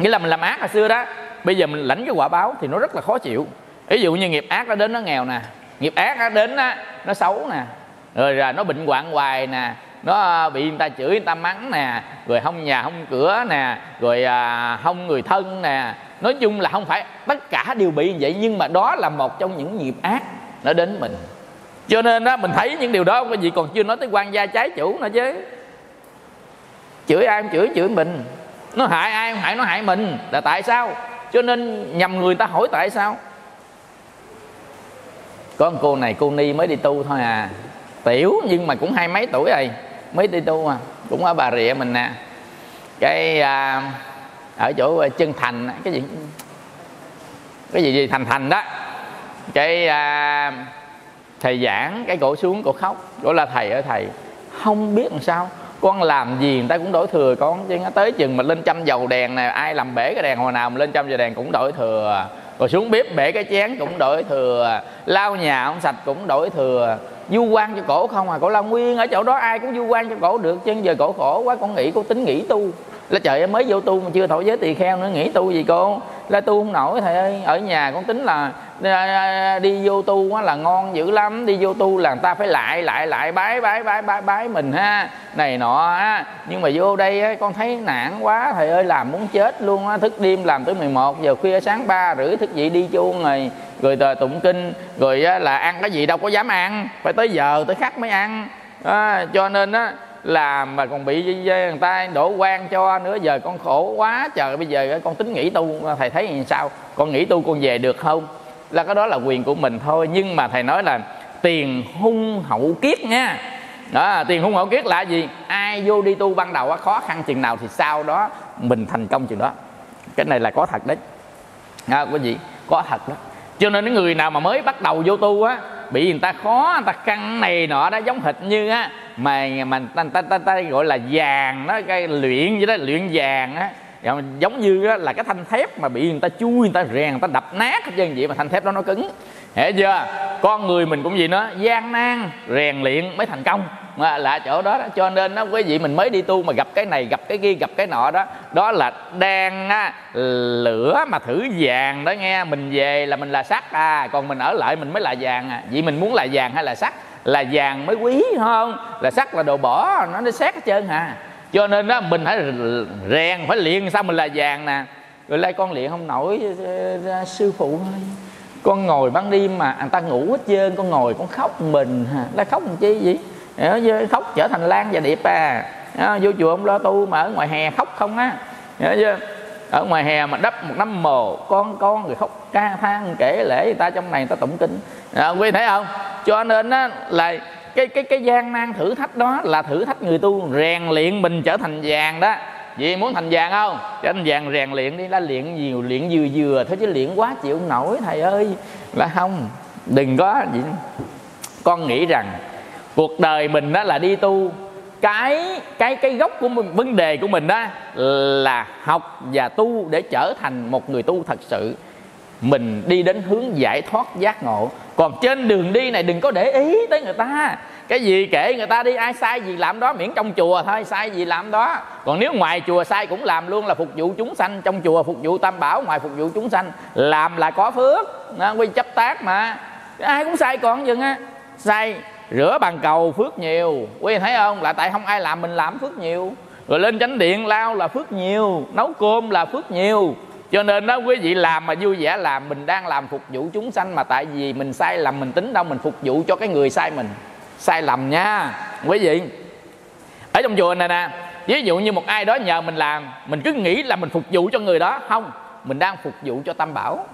nghĩa là mình làm ác hồi xưa đó. Bây giờ mình lãnh cái quả báo thì nó rất là khó chịu. Ví dụ như nghiệp ác nó đến nó nghèo nè. Nghiệp ác nó đến nó, nó xấu nè. Rồi là nó bệnh hoạn hoài nè. Nó à, bị người ta chửi người ta mắng nè. Rồi không nhà không cửa nè. Rồi à, không người thân nè. Nói chung là không phải tất cả đều bị như vậy nhưng mà đó là một trong những nghiệp ác nó đến mình. Cho nên đó mình thấy những điều đó quý vị còn chưa nói tới quan gia trái chủ nữa chứ. Chửi ai không chửi chửi mình nó hại ai? Không hại nó hại mình. Là tại sao? Cho nên nhầm người ta hỏi tại sao? Có một cô này cô ni mới đi tu thôi à. Tiểu nhưng mà cũng hai mấy tuổi rồi. Mới đi tu à. Cũng ở bà rịa mình nè. Cái à, ở chỗ à, chân thành cái gì? Cái gì gì thành thành đó. Cái à, thầy giảng cái cổ xuống cổ khóc. Cổ là thầy ở thầy không biết làm sao con làm gì, người ta cũng đổi thừa con chứ tới chừng mà lên chăm dầu đèn này ai làm bể cái đèn, hồi nào mà lên chăm dầu đèn cũng đổi thừa. Rồi xuống bếp bể cái chén cũng đổi thừa, lau nhà không sạch cũng đổi thừa. Du quan cho cổ không à cổ la nguyên ở chỗ đó ai cũng du quan cho cổ được, chứ giờ cổ khổ quá con nghĩ cô tính nghỉ tu là trời ơi mới vô tu mà chưa thổi giới tỳ kheo nữa nghĩ tu gì cô là tu không nổi thầy ơi. Ở nhà con tính là à, à, à, đi vô tu là ngon dữ lắm. Đi vô tu là người ta phải lại lại lại bái bái bái bái bái mình ha. Này nọ á. Nhưng mà vô đây á, con thấy nản quá thầy ơi làm muốn chết luôn á. Thức đêm làm tới 11 giờ khuya sáng ba rưỡi thức dậy đi chuông rồi rồi tụng kinh rồi á, là ăn cái gì đâu có dám ăn. Phải tới giờ tới khắc mới ăn. À, cho nên á làm mà còn bị người ta đổ quan cho nữa giờ con khổ quá trời. Bây giờ con tính nghỉ tu thầy thấy như sao? Con nghỉ tu con về được không? Là cái đó là quyền của mình thôi. Nhưng mà thầy nói là tiền hung hậu kiết nha. Đó tiền hung hậu kiết là gì? Ai vô đi tu ban đầu khó khăn chừng nào thì sau đó mình thành công chừng đó. Cái này là có thật đấy. À, quý vị có thật đó cho nên những người nào mà mới bắt đầu vô tu á bị người ta khó người ta căng này nọ đó giống hệt như á mà mà ta, ta, ta, ta gọi là vàng đó cái luyện vậy đó luyện vàng á. Dạ, giống như á, là cái thanh thép mà bị người ta chui người ta rèn người ta đập nát hết trơn vậy mà thanh thép đó nó cứng. Hiểu chưa? Con người mình cũng vậy nữa gian nan rèn luyện mới thành công mà là chỗ đó, đó cho nên đó quý vị mình mới đi tu mà gặp cái này gặp cái kia gặp cái nọ đó. Đó là đang á, lửa mà thử vàng đó nghe. Mình về là mình là sắt à còn mình ở lại mình mới là vàng à. Vậy mình muốn là vàng hay là sắt là vàng mới quý không? Là sắt là đồ bỏ nó nó xét hết trơn à. Cho nên đó mình phải rèn phải luyện sao mình là vàng nè. Rồi lại con luyện không nổi ờ, sư phụ ơi con ngồi ban đêm mà à, anh ta ngủ hết trơn con ngồi con khóc mình ha nó khóc làm chi vậy? Ờ, khóc trở thành lan và điệp à. Ờ, vô chùa ông lo tu mà ở ngoài hè khóc không á. Ờ, Nhớ chưa ở ngoài hè mà đắp một năm mồ con con người khóc ca than kể lễ người ta trong này người ta tụng kinh. À, quý thấy không? Cho nên á là cái cái cái gian nan thử thách đó là thử thách người tu rèn luyện mình trở thành vàng đó. Vì muốn thành vàng không? Trở thành vàng rèn luyện đi la luyện nhiều luyện vừa vừa thôi chứ luyện quá chịu nổi thầy ơi. Là không đừng có gì. Con nghĩ rằng cuộc đời mình đó là đi tu. Cái cái cái gốc của mình, vấn đề của mình đó là học và tu để trở thành một người tu thật sự. Mình đi đến hướng giải thoát giác ngộ. Còn trên đường đi này đừng có để ý tới người ta. Cái gì kể người ta đi ai sai gì làm đó miễn trong chùa thôi sai gì làm đó. Còn nếu ngoài chùa sai cũng làm luôn là phục vụ chúng sanh. Trong chùa phục vụ tam bảo ngoài phục vụ chúng sanh làm là có phước. Nó quy chấp tác mà. Ai cũng sai còn dừng á sai rửa bàn cầu phước nhiều. Quý thấy không? Là tại không ai làm, mình làm phước nhiều. Rồi lên chánh điện, lao là phước nhiều. Nấu cơm là phước nhiều. Cho nên đó, quý vị làm mà vui vẻ làm mình đang làm phục vụ chúng sanh mà tại vì mình sai lầm, mình tính đâu mình phục vụ cho cái người sai mình. Sai lầm nha. Quý vị, ở trong chùa này nè, ví dụ như một ai đó nhờ mình làm, mình cứ nghĩ là mình phục vụ cho người đó. Không, mình đang phục vụ cho tam bảo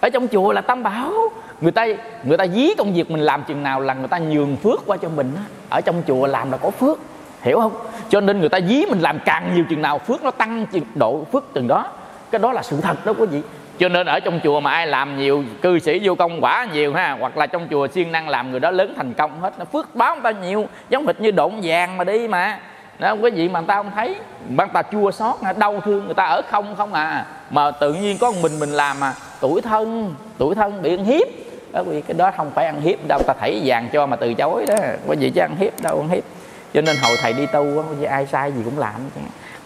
ở trong chùa là tam bảo. Người ta người ta dí công việc mình làm chừng nào là người ta nhường phước qua cho mình ở trong chùa làm là có phước. Hiểu không? Cho nên người ta dí mình làm càng nhiều chừng nào phước nó tăng chừng độ phước chừng đó. Cái đó là sự thật đó quý vị cho nên ở trong chùa mà ai làm nhiều, cư sĩ vô công quả nhiều ha, hoặc là trong chùa siêng năng làm người đó lớn thành công hết, nó phước báo người ta nhiều, giống hệt như độn vàng mà đi mà. Đó quý vị mà người ta không thấy. Người ta chua xót đau thương người ta ở không không à mà tự nhiên có một mình mình làm mà. Tuổi thân tuổi thân bị ăn hiếp. Đó vì cái đó không phải ăn hiếp đâu, ta thảy vàng cho mà từ chối đó. Quý vị chứ ăn hiếp đâu, ăn hiếp. Cho nên hồi thầy đi tu á ai sai gì cũng làm.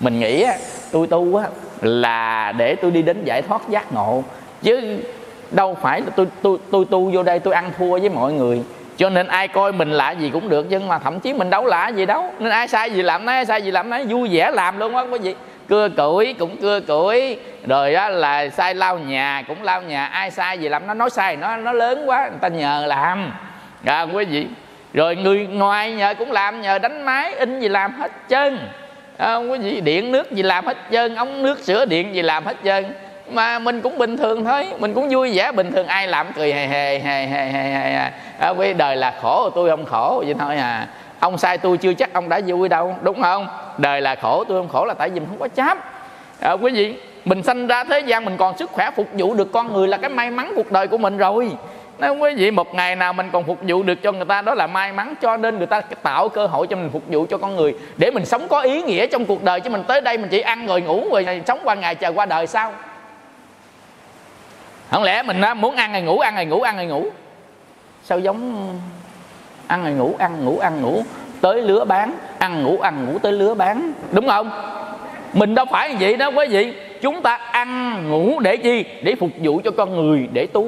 Mình nghĩ á, tôi tu á, là để tôi đi đến giải thoát giác ngộ. Chứ đâu phải là tôi tôi tôi tu vô đây tôi ăn thua với mọi người. Cho nên ai coi mình lạ gì cũng được, nhưng mà thậm chí mình đâu lạ gì đâu. Nên ai sai gì làm nấy, ai sai gì làm nấy, vui vẻ làm luôn á, quý vị cưa củi cũng cưa củi. Rồi á là sai lau nhà cũng lau nhà. Ai sai gì làm nó nói sai nó nó lớn quá người ta nhờ làm. À, quý vị. Rồi người ngoài nhờ cũng làm nhờ đánh máy in gì làm hết trơn. À, quý vị điện nước gì làm hết trơn ống nước sửa điện gì làm hết trơn. Mà mình cũng bình thường thôi mình cũng vui vẻ bình thường. Ai làm cười hề hề hề hề hề hề à, quý đời là khổ tôi không khổ vậy thôi à ông sai tôi chưa chắc ông đã vui đâu đúng không? Đời là khổ tôi không khổ là tại vì mình không có chấp à, ờ, quý vị mình sanh ra thế gian mình còn sức khỏe phục vụ được con người là cái may mắn cuộc đời của mình rồi. Nếu quý vị một ngày nào mình còn phục vụ được cho người ta đó là may mắn cho nên người ta tạo cơ hội cho mình phục vụ cho con người. Để mình sống có ý nghĩa trong cuộc đời chứ mình tới đây mình chỉ ăn rồi ngủ rồi sống qua ngày chờ qua đời sao? Không lẽ mình à, muốn ăn ngày ngủ ăn ngày ngủ ăn ngày ngủ? Sao giống ăn rồi ngủ ăn ngủ ăn ngủ tới lứa bán. Ăn ngủ ăn ngủ tới lứa bán. Đúng không? Mình đâu phải như vậy đó quý vị. Chúng ta ăn ngủ để chi? Để phục vụ cho con người để tu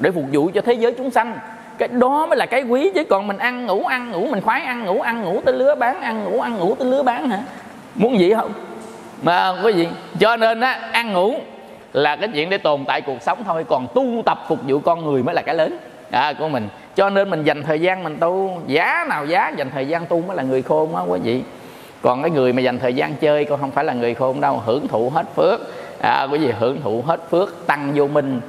để phục vụ cho thế giới chúng sanh. Cái đó mới là cái quý chứ. Còn mình ăn ngủ ăn ngủ mình khoái ăn ngủ ăn ngủ tới lứa bán ăn ngủ ăn ngủ tới lứa bán hả? Muốn gì không? Mà quý vị cho nên á ăn ngủ là cái chuyện để tồn tại cuộc sống thôi. Còn tu tập phục vụ con người mới là cái lớn. À, của mình cho nên mình dành thời gian mình tu. Giá nào giá dành thời gian tu mới là người khôn á quý vị. Còn cái người mà dành thời gian chơi còn không phải là người khôn đâu. Hưởng thụ hết phước. À, quý vị hưởng thụ hết phước tăng vô minh.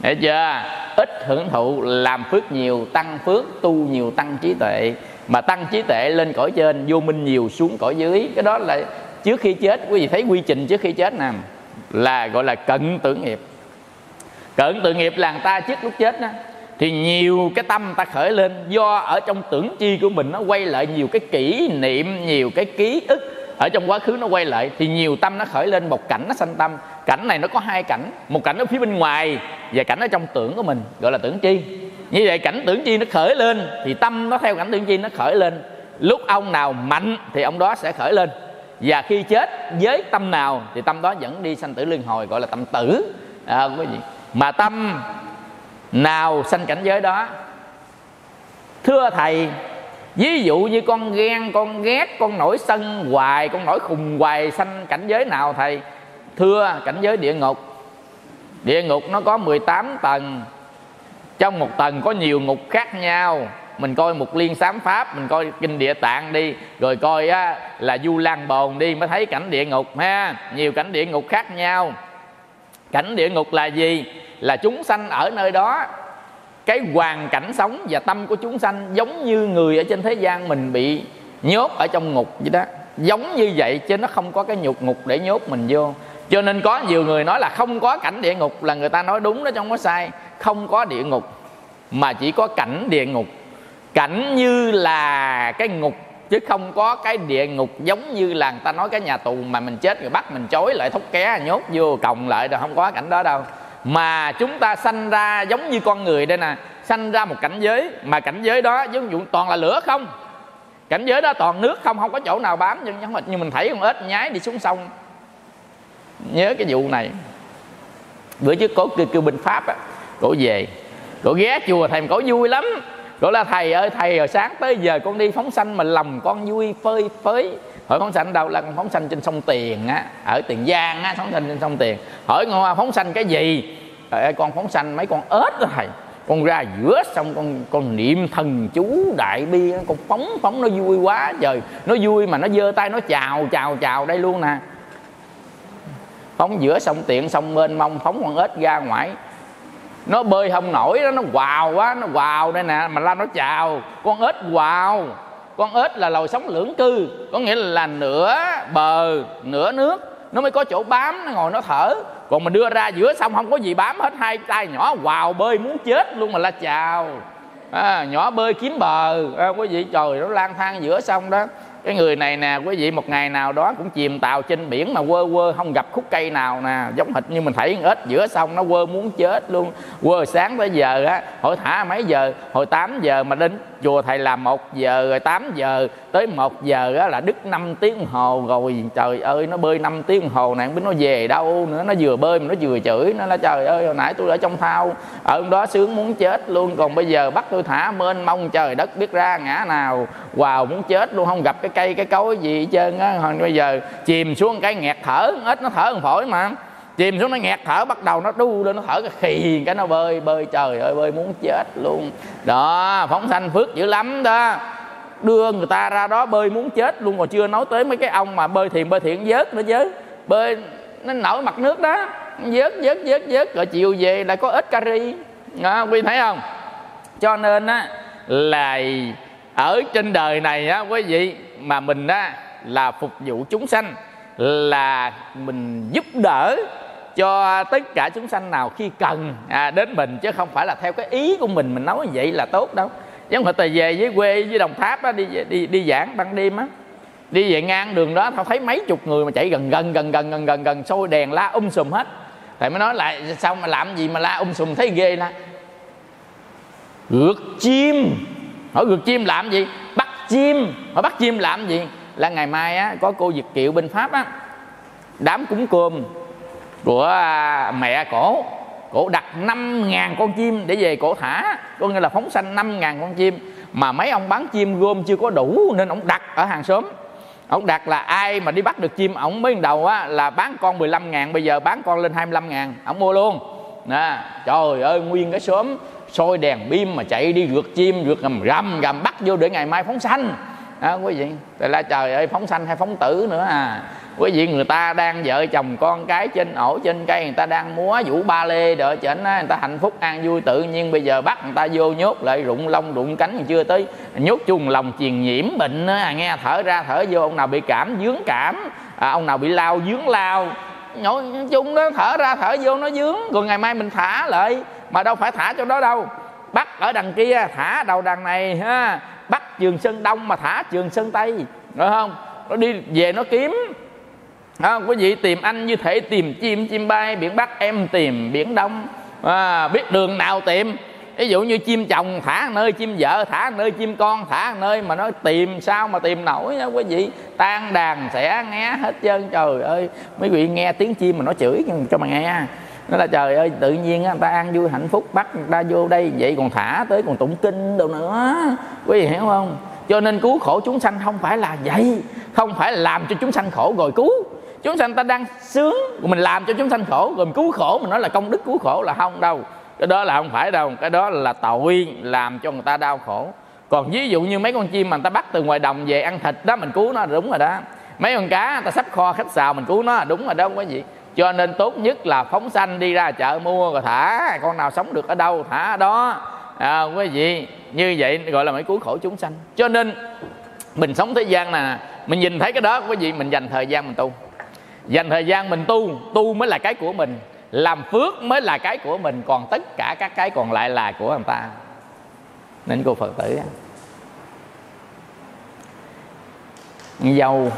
Để chưa? Ít hưởng thụ làm phước nhiều tăng phước tu nhiều tăng trí tuệ. Mà tăng trí tuệ lên cõi trên vô minh nhiều xuống cõi dưới. Cái đó là trước khi chết. Quý vị thấy quy trình trước khi chết nè là gọi là cận tử nghiệp. Cận tử nghiệp là người ta trước lúc chết đó thì nhiều cái tâm ta khởi lên do ở trong tưởng chi của mình nó quay lại nhiều cái kỷ niệm nhiều cái ký ức. Ở trong quá khứ nó quay lại thì nhiều tâm nó khởi lên một cảnh nó sanh tâm. Cảnh này nó có hai cảnh một cảnh ở phía bên ngoài và cảnh ở trong tưởng của mình gọi là tưởng chi. Như vậy cảnh tưởng chi nó khởi lên thì tâm nó theo cảnh tưởng chi nó khởi lên. Lúc ông nào mạnh thì ông đó sẽ khởi lên. Và khi chết với tâm nào thì tâm đó vẫn đi sanh tử luân hồi gọi là tâm tử. À, quý vị mà tâm nào sanh cảnh giới đó. Thưa thầy ví dụ như con ghen con ghét con nổi sân hoài con nổi khùng hoài sanh cảnh giới nào thầy? Thưa cảnh giới địa ngục. Địa ngục nó có 18 tầng. Trong một tầng có nhiều ngục khác nhau. Mình coi một liên sám pháp mình coi kinh địa tạng đi rồi coi á, là du lan bồn đi mới thấy cảnh địa ngục ha. Nhiều cảnh địa ngục khác nhau. Cảnh địa ngục là gì? Là chúng sanh ở nơi đó. Cái hoàn cảnh sống và tâm của chúng sanh giống như người ở trên thế gian mình bị nhốt ở trong ngục vậy đó. Giống như vậy chứ nó không có cái nhục ngục để nhốt mình vô. Cho nên có nhiều người nói là không có cảnh địa ngục, là người ta nói đúng đó trong có sai. Không có địa ngục, mà chỉ có cảnh địa ngục. Cảnh như là cái ngục chứ không có cái địa ngục giống như là người ta nói cái nhà tù mà mình chết rồi bắt mình chối lại thúc ké nhốt vô còng lại rồi không có cảnh đó đâu mà chúng ta sanh ra giống như con người đây nè. Sanh ra một cảnh giới mà cảnh giới đó giống dụ toàn là lửa không? Cảnh giới đó toàn nước không không có chỗ nào bám nhưng giống như mình thấy con ếch nhái đi xuống sông. Nhớ cái vụ này. Bữa trước cổ kêu, kêu binh pháp á cổ về cổ ghé chùa thầy cổ vui lắm. Cổ là thầy ơi thầy hồi sáng tới giờ con đi phóng sanh mà lòng con vui phơi phới hỏi phóng sanh đâu là con phóng sanh trên sông tiền á, ở tiền giang á, phóng sanh trên sông tiền. Hỏi con phóng sanh cái gì? Trời con phóng sanh mấy con ếch đó thầy. Con ra giữa sông, con con niệm thần chú đại bi con phóng phóng nó vui quá trời. Nó vui mà nó giơ tay, nó chào chào chào đây luôn nè. Phóng giữa sông tiện sông mênh mông, phóng con ếch ra ngoài. Nó bơi không nổi đó, nó quào quá, nó quào đây nè, mà la nó chào. Con ếch quào con ếch là loài sống lưỡng cư có nghĩa là, là nửa bờ nửa nước. Nó mới có chỗ bám nó ngồi nó thở. Còn mình đưa ra giữa sông không có gì bám hết hai tay nhỏ quào bơi muốn chết luôn mà la chào. À, nhỏ bơi kiếm bờ. À, quý vị trời nó lang thang giữa sông đó. Cái người này nè quý vị một ngày nào đó cũng chìm tàu trên biển mà quơ quơ không gặp khúc cây nào nè. Giống hệt như mình thấy ếch giữa sông nó quơ muốn chết luôn. Quơ sáng tới giờ á hỏi thả mấy giờ? Hồi 8 giờ mà đến chùa thầy làm một giờ rồi 8 giờ, tới một giờ á là đứt 5 tiếng hồ rồi. Trời ơi, nó bơi 5 tiếng hồ này không biết nó về đâu nữa, nó vừa bơi mà nó vừa chửi nó là trời ơi, hồi nãy tôi ở trong thao, ở đó sướng muốn chết luôn, còn bây giờ bắt tôi thả mênh mông, trời đất biết ra ngã nào. Wow, muốn chết luôn, không gặp cái cây, cái cối gì hết trơn á. Bây giờ chìm xuống cái nghẹt thở ít nó thở còn phổi mà chìm xuống nó nghẹt thở bắt đầu nó đu lên nó thở cái khì cái nó bơi bơi trời ơi bơi muốn chết luôn. Đó phóng sanh phước dữ lắm đó. Đưa người ta ra đó bơi muốn chết luôn còn chưa nói tới mấy cái ông mà bơi thiền bơi thiện vớt nữa chứ. Bơi nó nổi mặt nước đó. Vớt vớt vớt vớt rồi chiều về lại có ít cari đó, quý thấy không? Cho nên á là ở trên đời này á quý vị mà mình á là phục vụ chúng sanh là mình giúp đỡ cho tất cả chúng sanh nào khi cần à, đến mình chứ không phải là theo cái ý của mình mình nói vậy là tốt đâu. Giống như tôi về với quê với đồng tháp á đi đi đi giảng ban đêm á đi về ngang đường đó tao thấy mấy chục người mà chạy gần gần gần gần gần gần gần sôi đèn la um sùm hết. Thầy mới nói lại sao mà làm gì mà la um sùm thấy ghê la. Gượt chim. Hỏi gượt chim làm gì? Bắt chim. Hỏi bắt chim làm gì? Là ngày mai á có cô Việt Kiệu bên Pháp á đám cúng cơm của à, mẹ cổ. Cổ đặt 5 ngàn con chim để về cổ thả. Có nghĩa là phóng sanh 5 ngàn con chim. Mà mấy ông bán chim gom chưa có đủ nên ông đặt ở hàng xóm. Ông đặt là ai mà đi bắt được chim? Ông mới đầu á là bán con 15 ngàn bây giờ bán con lên 25 ngàn. Ông mua luôn. Nè trời ơi nguyên cái xóm soi đèn pin mà chạy đi rượt chim rượt gầm gầm gầm bắt vô để ngày mai phóng sanh. À, quý vị tại là trời ơi phóng sanh hay phóng tử nữa à quý vị người ta đang vợ chồng con cái trên ổ trên cây người ta đang múa vũ ba lê đợi chảnh người ta hạnh phúc an vui tự nhiên. Bây giờ bắt người ta vô nhốt lại rụng lông rụng cánh chưa tới. Nhốt chung lòng truyền nhiễm bệnh à, nghe thở ra thở vô ông nào bị cảm dướng cảm à, ông nào bị lao dướng lao. Nói chung đó thở ra thở vô nó dướng rồi ngày mai mình thả lại. Mà đâu phải thả cho đó đâu. Bắt ở đằng kia thả đầu đằng này ha. Bắt trường sơn đông mà thả trường sơn tây rồi không? Nó đi về nó kiếm à, quý vị tìm anh như thể tìm chim chim bay biển bắc em tìm biển đông. À, biết đường nào tìm? Ví dụ như chim chồng thả nơi chim vợ thả nơi chim con thả nơi mà nó tìm sao mà tìm nổi nha quý vị. Tan đàn sẽ nghe hết trơn trời ơi. Mấy vị nghe tiếng chim mà nó chửi cho mà nghe. Nó là trời ơi tự nhiên người ta ăn vui hạnh phúc bắt người ta vô đây vậy còn thả tới còn tụng kinh đâu nữa. Quý vị hiểu không? Cho nên cứu khổ chúng sanh không phải là vậy. Không phải là làm cho chúng sanh khổ rồi cứu chúng sanh ta đang sướng. Mình làm cho chúng sanh khổ. Rồi mình cứu khổ. Mình nói là công đức cứu khổ là không đâu. Cái đó là không phải đâu. Cái đó là tội làm cho người ta đau khổ. Còn ví dụ như mấy con chim mà người ta bắt từ ngoài đồng về ăn thịt đó mình cứu nó đúng rồi đó. Mấy con cá người ta sắp kho khách xào mình cứu nó đúng rồi đó không có gì. Cho nên tốt nhất là phóng sanh đi ra chợ mua rồi thả. Con nào sống được ở đâu thả ở đó. À, quý vị như vậy gọi là mới cứu khổ chúng sanh. Cho nên mình sống thế gian nè mình nhìn thấy cái đó quý vị mình dành thời gian mình tu dành thời gian mình tu tu mới là cái của mình. Làm phước mới là cái của mình. Còn tất cả các cái còn lại là của người ta. Nên cô phật tử dâu.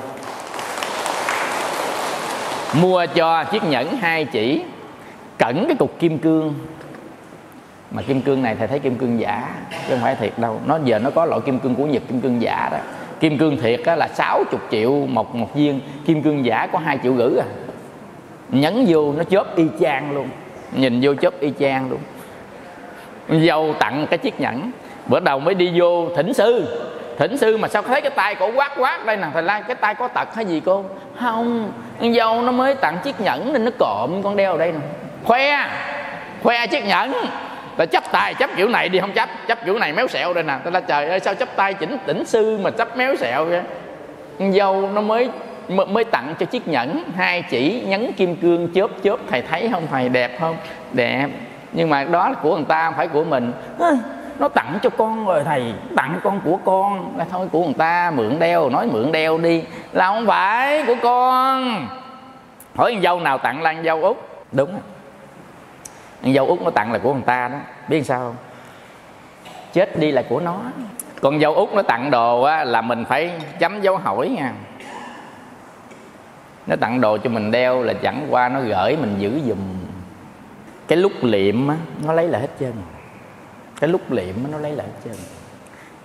Mua cho chiếc nhẫn hai chỉ. Cẩn cái cục kim cương. Mà kim cương này thầy thấy kim cương giả. Chứ không phải thiệt đâu. Nó giờ nó có loại kim cương của nhật, kim cương giả đó kim cương thiệt á, là 60 triệu một một viên. Kim cương giả có hai triệu rưỡi à. Nhấn vô nó chớp y chang luôn. Nhìn vô chớp y chang luôn. Dâu tặng cái chiếc nhẫn. Bữa đầu mới đi vô thỉnh sư. Thỉnh sư mà sao thấy cái tay cổ quát quát đây nè. Thầy lan cái tay có tật hay gì cô? Không. Con dâu nó mới tặng chiếc nhẫn nên nó cộm con đeo ở đây nè. Khoe. Khoe chiếc nhẫn ta chấp tay chấp kiểu này đi, không chấp chấp kiểu này méo sẹo đây nè. Ta là trời ơi, sao chấp tay chỉnh tỉnh sư mà chấp méo sẹo vậy? Dâu nó mới mới tặng cho chiếc nhẫn. Hai chỉ nhấn kim cương chớp chớp. Thầy thấy không? Thầy đẹp không? Đẹp. Nhưng mà đó là của người ta, không phải của mình. Nó tặng cho con rồi, thầy. Tặng con của con. Là thôi, của người ta, mượn đeo, nói mượn đeo đi. Là không phải của con. Hỏi dâu nào tặng lan dâu út. Đúng con dâu út nó tặng là của người ta đó. Biết sao không? Chết đi là của nó. Con dâu út nó tặng đồ á, là mình phải chấm dấu hỏi nha. Nó tặng đồ cho mình đeo là chẳng qua nó gửi mình giữ dùm cái lúc liệm á, nó lấy lại hết trơn. Cái lúc liệm á, nó lấy lại hết trơn.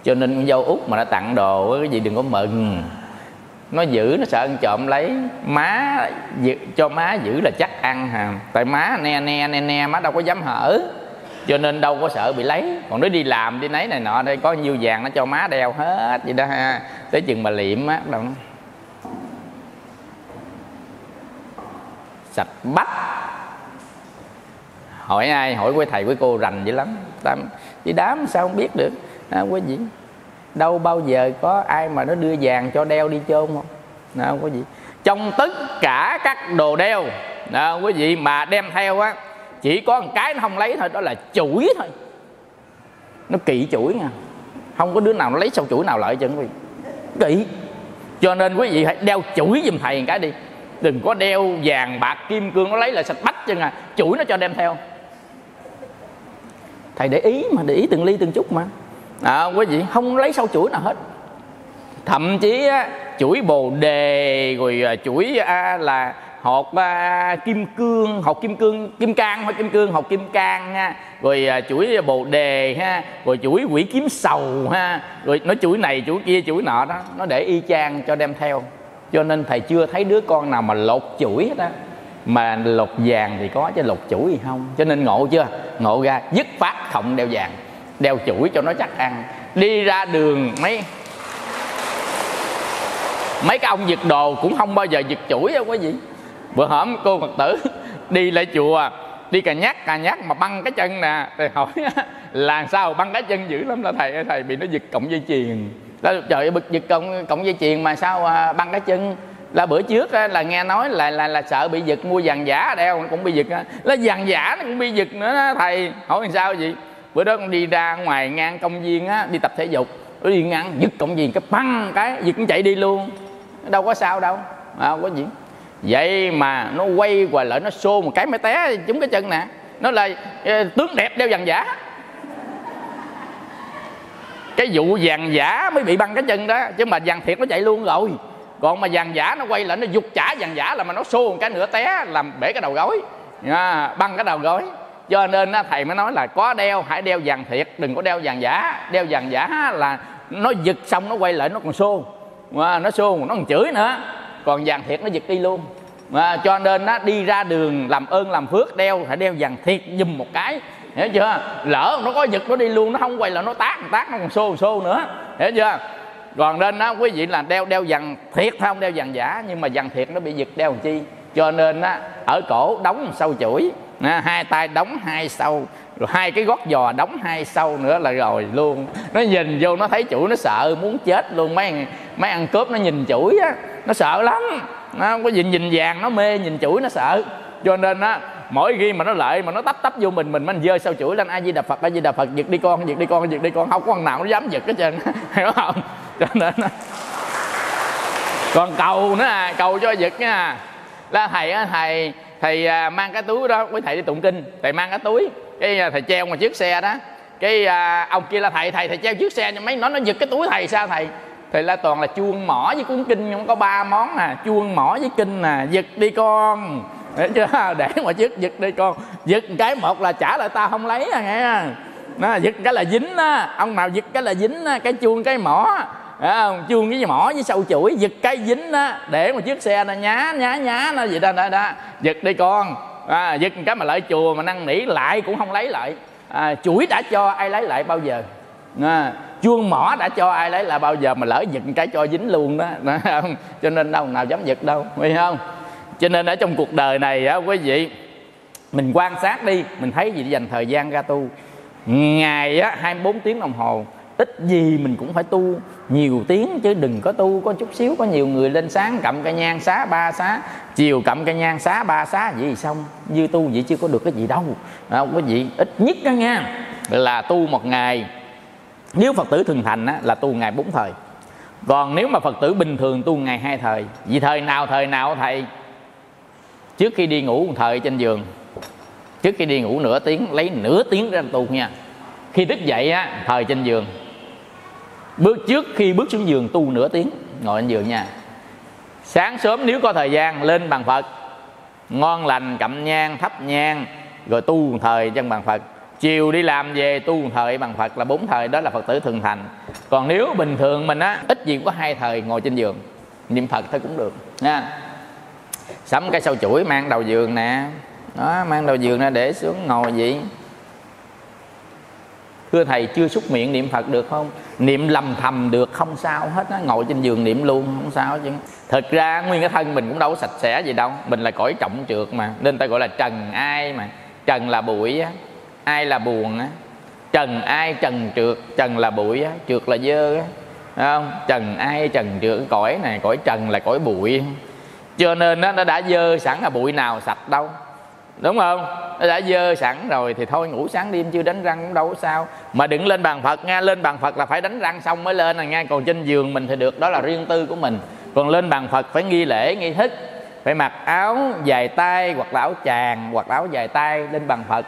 Cho nên con dâu út mà nó tặng đồ cái gì đừng có mừng nó giữ nó sợ ăn trộm lấy. Má cho má giữ là chắc ăn hà. Tại má ne ne ne ne má đâu có dám hở. Cho nên đâu có sợ bị lấy. Còn nó đi làm đi nấy này nọ đây có nhiêu vàng nó cho má đeo hết vậy đó ha. Tới chừng mà liệm á đâu sạch bách hỏi ai hỏi quý thầy quý cô rành dữ lắm. Tam, chứ đám sao không biết được? À, quý vị đâu bao giờ có ai mà nó đưa vàng cho đeo đi chôn không? Nào có gì. Trong tất cả các đồ đeo nào quý vị mà đem theo á, chỉ có một cái nó không lấy thôi, đó là chuỗi thôi. Nó kỵ chuỗi nha. Không có đứa nào nó lấy sau chuỗi nào lợi chứ quý vị. Kỵ. Cho nên quý vị hãy đeo chuỗi giùm thầy một cái đi. Đừng có đeo vàng, bạc, kim, cương, nó lấy là sạch bách chứ à. Chuỗi nó cho đem theo. Thầy để ý mà, để ý từng ly từng chút mà à, quý vị không lấy sau chuỗi nào hết. Thậm chí á, chuỗi bồ đề rồi à, chuỗi à, là hột à, kim cương hột kim cương kim cang hoặc kim cương hột kim cang ha. Rồi à, chuỗi bồ đề ha. Rồi chuỗi quỷ kiếm sầu ha. Rồi nó chuỗi này chuỗi kia chuỗi nọ đó. Nó để y chang cho đem theo. Cho nên thầy chưa thấy đứa con nào mà lột chuỗi hết á. Mà lột vàng thì có chứ lột chuỗi gì không. Cho nên ngộ chưa? Ngộ ra dứt phát không đeo vàng đeo chuỗi cho nó chắc ăn. Đi ra đường mấy mấy cái ông giật đồ cũng không bao giờ giật chuỗi đâu quý vị bữa hổm cô phật tử đi lại chùa đi cà nhắc cà nhắc mà băng cái chân nè. Thầy hỏi là sao băng cái chân dữ lắm là thầy thầy bị nó giật cộng dây chuyền. Đó, trời ơi bực giật cộng cộng dây chuyền mà sao à, băng cái chân? Là bữa trước á, là nghe nói là là là sợ bị giật mua vàng giả đeo cũng bị giật nó vàng giả nó cũng bị giật nữa đó, thầy. Hỏi làm sao vậy? Bữa đó con đi ra ngoài ngang công viên á đi tập thể dục. Nó đi ngang dứt công viên cái băng cái giật cũng chạy đi luôn. Đâu có sao đâu à, không có gì. Vậy mà nó quay qua lại nó xô một cái mới té trúng cái chân nè. Nó là ờ, tướng đẹp đeo vàng giả. Cái vụ vàng giả mới bị băng cái chân đó chứ mà vàng thiệt nó chạy luôn rồi. Còn mà vàng giả nó quay lại nó giục trả vàng giả là mà nó xô một cái nữa té làm bể cái đầu gối. À, băng cái đầu gối cho nên thầy mới nói là có đeo, hãy đeo vàng thiệt, đừng có đeo vàng giả. Đeo vàng giả là nó giật xong nó quay lại nó còn xô mà nó xô nó còn chửi nữa. Còn vàng thiệt nó giật đi luôn. Mà cho nên nó đi ra đường làm ơn, làm phước, đeo phải đeo vàng thiệt dùm một cái. Hiểu chưa? Lỡ nó có giật nó đi luôn, nó không quay là nó tát tát nó còn xô xô nữa. Hiểu chưa? Còn nên đó quý vị là đeo đeo vàng thiệt không đeo vàng giả. Nhưng mà vàng thiệt nó bị giật đeo làm chi? Cho nên á, ở cổ đóng sâu chuỗi à, hai tay đóng hai sâu rồi hai cái gót giò đóng hai sâu nữa là rồi luôn. Nó nhìn vô nó thấy chuỗi nó sợ muốn chết luôn. Mấy mấy ăn cướp nó nhìn chuỗi á nó sợ lắm. Nó không có nhìn nhìn vàng nó mê nhìn chuỗi nó sợ. Cho nên á mỗi khi mà nó lợi mà nó tấp tấp vô mình mình mình dơ sau chuỗi lên. Ai di đà phật ai di đà phật giật đi con giật đi con giật đi con. Không có con nào nó dám giật hết trơn hiểu không? Cho nên còn cầu nữa à cầu cho giật nha. Là thầy á thầy thầy à, mang cái túi đó với thầy đi tụng kinh. Thầy mang cái túi cái à, thầy treo ngoài chiếc xe đó. Cái à, ông kia là thầy thầy thầy treo chiếc xe nhưng mấy nó nó giật cái túi thầy sao thầy? Thì là toàn là chuông mỏ với cuốn kinh không có ba món à chuông mỏ với kinh nè giật đi con. Để chưa để mà trước giật đi con. Giật cái một là trả lại tao không lấy à nghe nó giật cái là dính á. Ông nào giật cái là dính á cái chuông cái mỏ à, chuông với mỏ với sâu chuỗi giật cái dính á. Để mà chiếc xe nó nhá nhá nhá nó gì đó đó, đó. giật đi con. À, giật cái mà lại chùa mà năn nỉ lại cũng không lấy lại. À, chuỗi đã cho ai lấy lại bao giờ? À, chuông mỏ đã cho ai lấy lại bao giờ mà lỡ giật cái cho dính luôn đó, đó không? cho nên đâu nào dám giật đâu phải không? Cho nên ở trong cuộc đời này á quý vị mình quan sát đi mình thấy gì dành thời gian ra tu. Ngày á 24 tiếng đồng hồ ít gì mình cũng phải tu nhiều tiếng chứ đừng có tu có chút xíu có nhiều người lên sáng cầm cây nhang xá ba xá chiều cầm cây nhang xá ba xá vậy xong. Như tu vậy chưa có được cái gì đâu. Không có gì. Ít nhất đó nha là tu một ngày. Nếu phật tử thường thành á, là tu ngày bốn thời. Còn nếu mà phật tử bình thường tu ngày hai thời vì thời nào thời nào thầy? Trước khi đi ngủ một thời trên giường trước khi đi ngủ nửa tiếng lấy nửa tiếng ra tu nha. Khi thức dậy á thời trên giường bước trước khi bước xuống giường tu nửa tiếng, ngồi trên giường nha. Sáng sớm nếu có thời gian, lên bàn phật. Ngon lành cặm nhang, thắp nhang, rồi tu thời chân bàn phật. Chiều đi làm về, tu thời bằng phật là bốn thời, đó là phật tử thường thành. Còn nếu bình thường mình á, ít gì có hai thời ngồi trên giường. Niệm phật thôi cũng được, nha. Sắm cái sau chuỗi mang đầu giường nè. Đó, mang đầu giường ra để xuống ngồi vậy thưa thầy chưa xúc miệng niệm phật được không? Niệm lầm thầm được không sao hết á. Ngồi trên giường niệm luôn không sao chứ. Thật ra nguyên cái thân mình cũng đâu có sạch sẽ gì đâu. Mình là cõi trọng trượt mà nên ta gọi là trần ai mà. Trần là bụi á ai là buồn á. Trần ai trần trượt trần là bụi á. Trượt là dơ á không? Trần ai trần trượt cõi này cõi trần là cõi bụi. Cho nên đó, nó đã dơ sẵn là bụi nào sạch đâu đúng không? Nó đã dơ sẵn rồi thì thôi ngủ sáng đêm chưa đánh răng cũng đâu có sao. Mà đừng lên bàn phật nha lên bàn phật là phải đánh răng xong mới lên à nha. Còn trên giường mình thì được đó là riêng tư của mình. Còn lên bàn phật phải nghi lễ nghi thức. Phải mặc áo dài tay hoặc là áo chàng hoặc là áo dài tay lên bàn phật.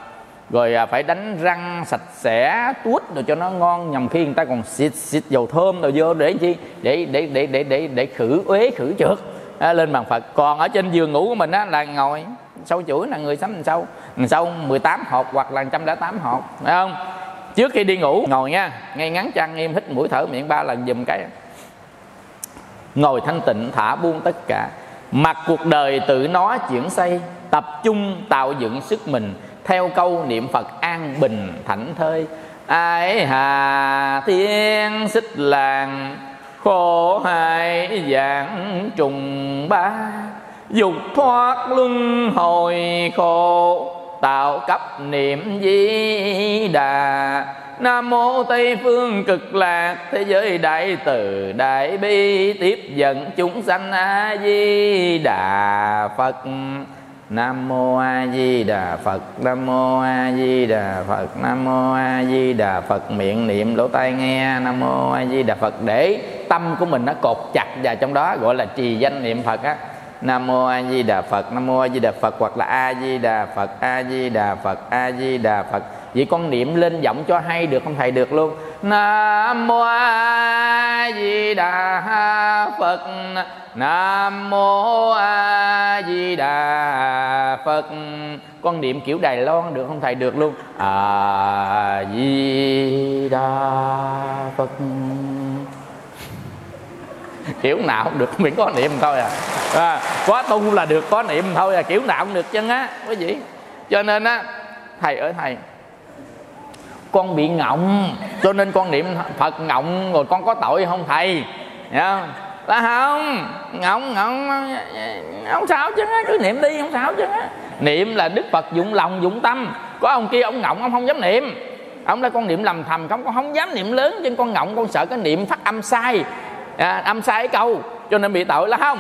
Rồi à, phải đánh răng sạch sẽ tuốt rồi cho nó ngon nhằm khi người ta còn xịt xịt dầu thơm rồi vô để chi? Để để để để để để khử uế khử trượt à, lên bàn phật. Còn ở trên giường ngủ của mình á là ngồi sâu chuỗi là người sắm sâu. Sâu 18 hộp hoặc là 108 hộp, phải không? Trước khi đi ngủ, ngồi nha. Ngay ngắn chân im hít mũi thở miệng ba lần dùm cái. Ngồi thanh tịnh, thả buông tất cả. Mặc cuộc đời tự nó chuyển xây, tập trung tạo dựng sức mình. Theo câu niệm phật, an bình thảnh thơi. Ai hà thiên xích làng, khổ hai dạng trùng ba dục thoát luân hồi khổ, tạo cấp niệm di đà. Nam mô tây phương cực lạc, thế giới đại từ, đại bi, tiếp dẫn chúng sanh a di đà phật. Nam mô A Di Đà Phật, Nam mô A Di Đà Phật, Nam mô A Di Đà Phật. Miệng niệm lỗ tai nghe, Nam mô A Di Đà Phật. Để tâm của mình nó cột chặt vào trong đó, gọi là trì danh niệm Phật á. Nam mô A Di Đà Phật Nam mô A Di Đà Phật hoặc là A Di Đà Phật A Di Đà Phật A Di Đà Phật. Vậy con niệm lên giọng cho hay được không thầy? Được luôn. Nam mô A Di Đà Phật Nam mô A Di Đà Phật. Con niệm kiểu Đài Loan được không thầy? Được luôn. A Di Đà Phật kiểu nào cũng được, miễn có niệm thôi à. à có tu là được, có niệm thôi à kiểu nào cũng được chân á, quý vị. Cho nên á, thầy ơi thầy, con bị ngọng, cho nên con niệm phật ngọng rồi con có tội không thầy? Nhá là không, ngọng ngọng, không sao chứ cứ niệm đi, không sao chứ niệm là đức phật dụng lòng, dụng tâm. Có ông kia ông ngọng, ông không dám niệm. Ông nói con niệm lầm thầm, không, con không dám niệm lớn chứ con ngọng, con sợ cái niệm phát âm sai à, âm sai câu cho nên bị tội là không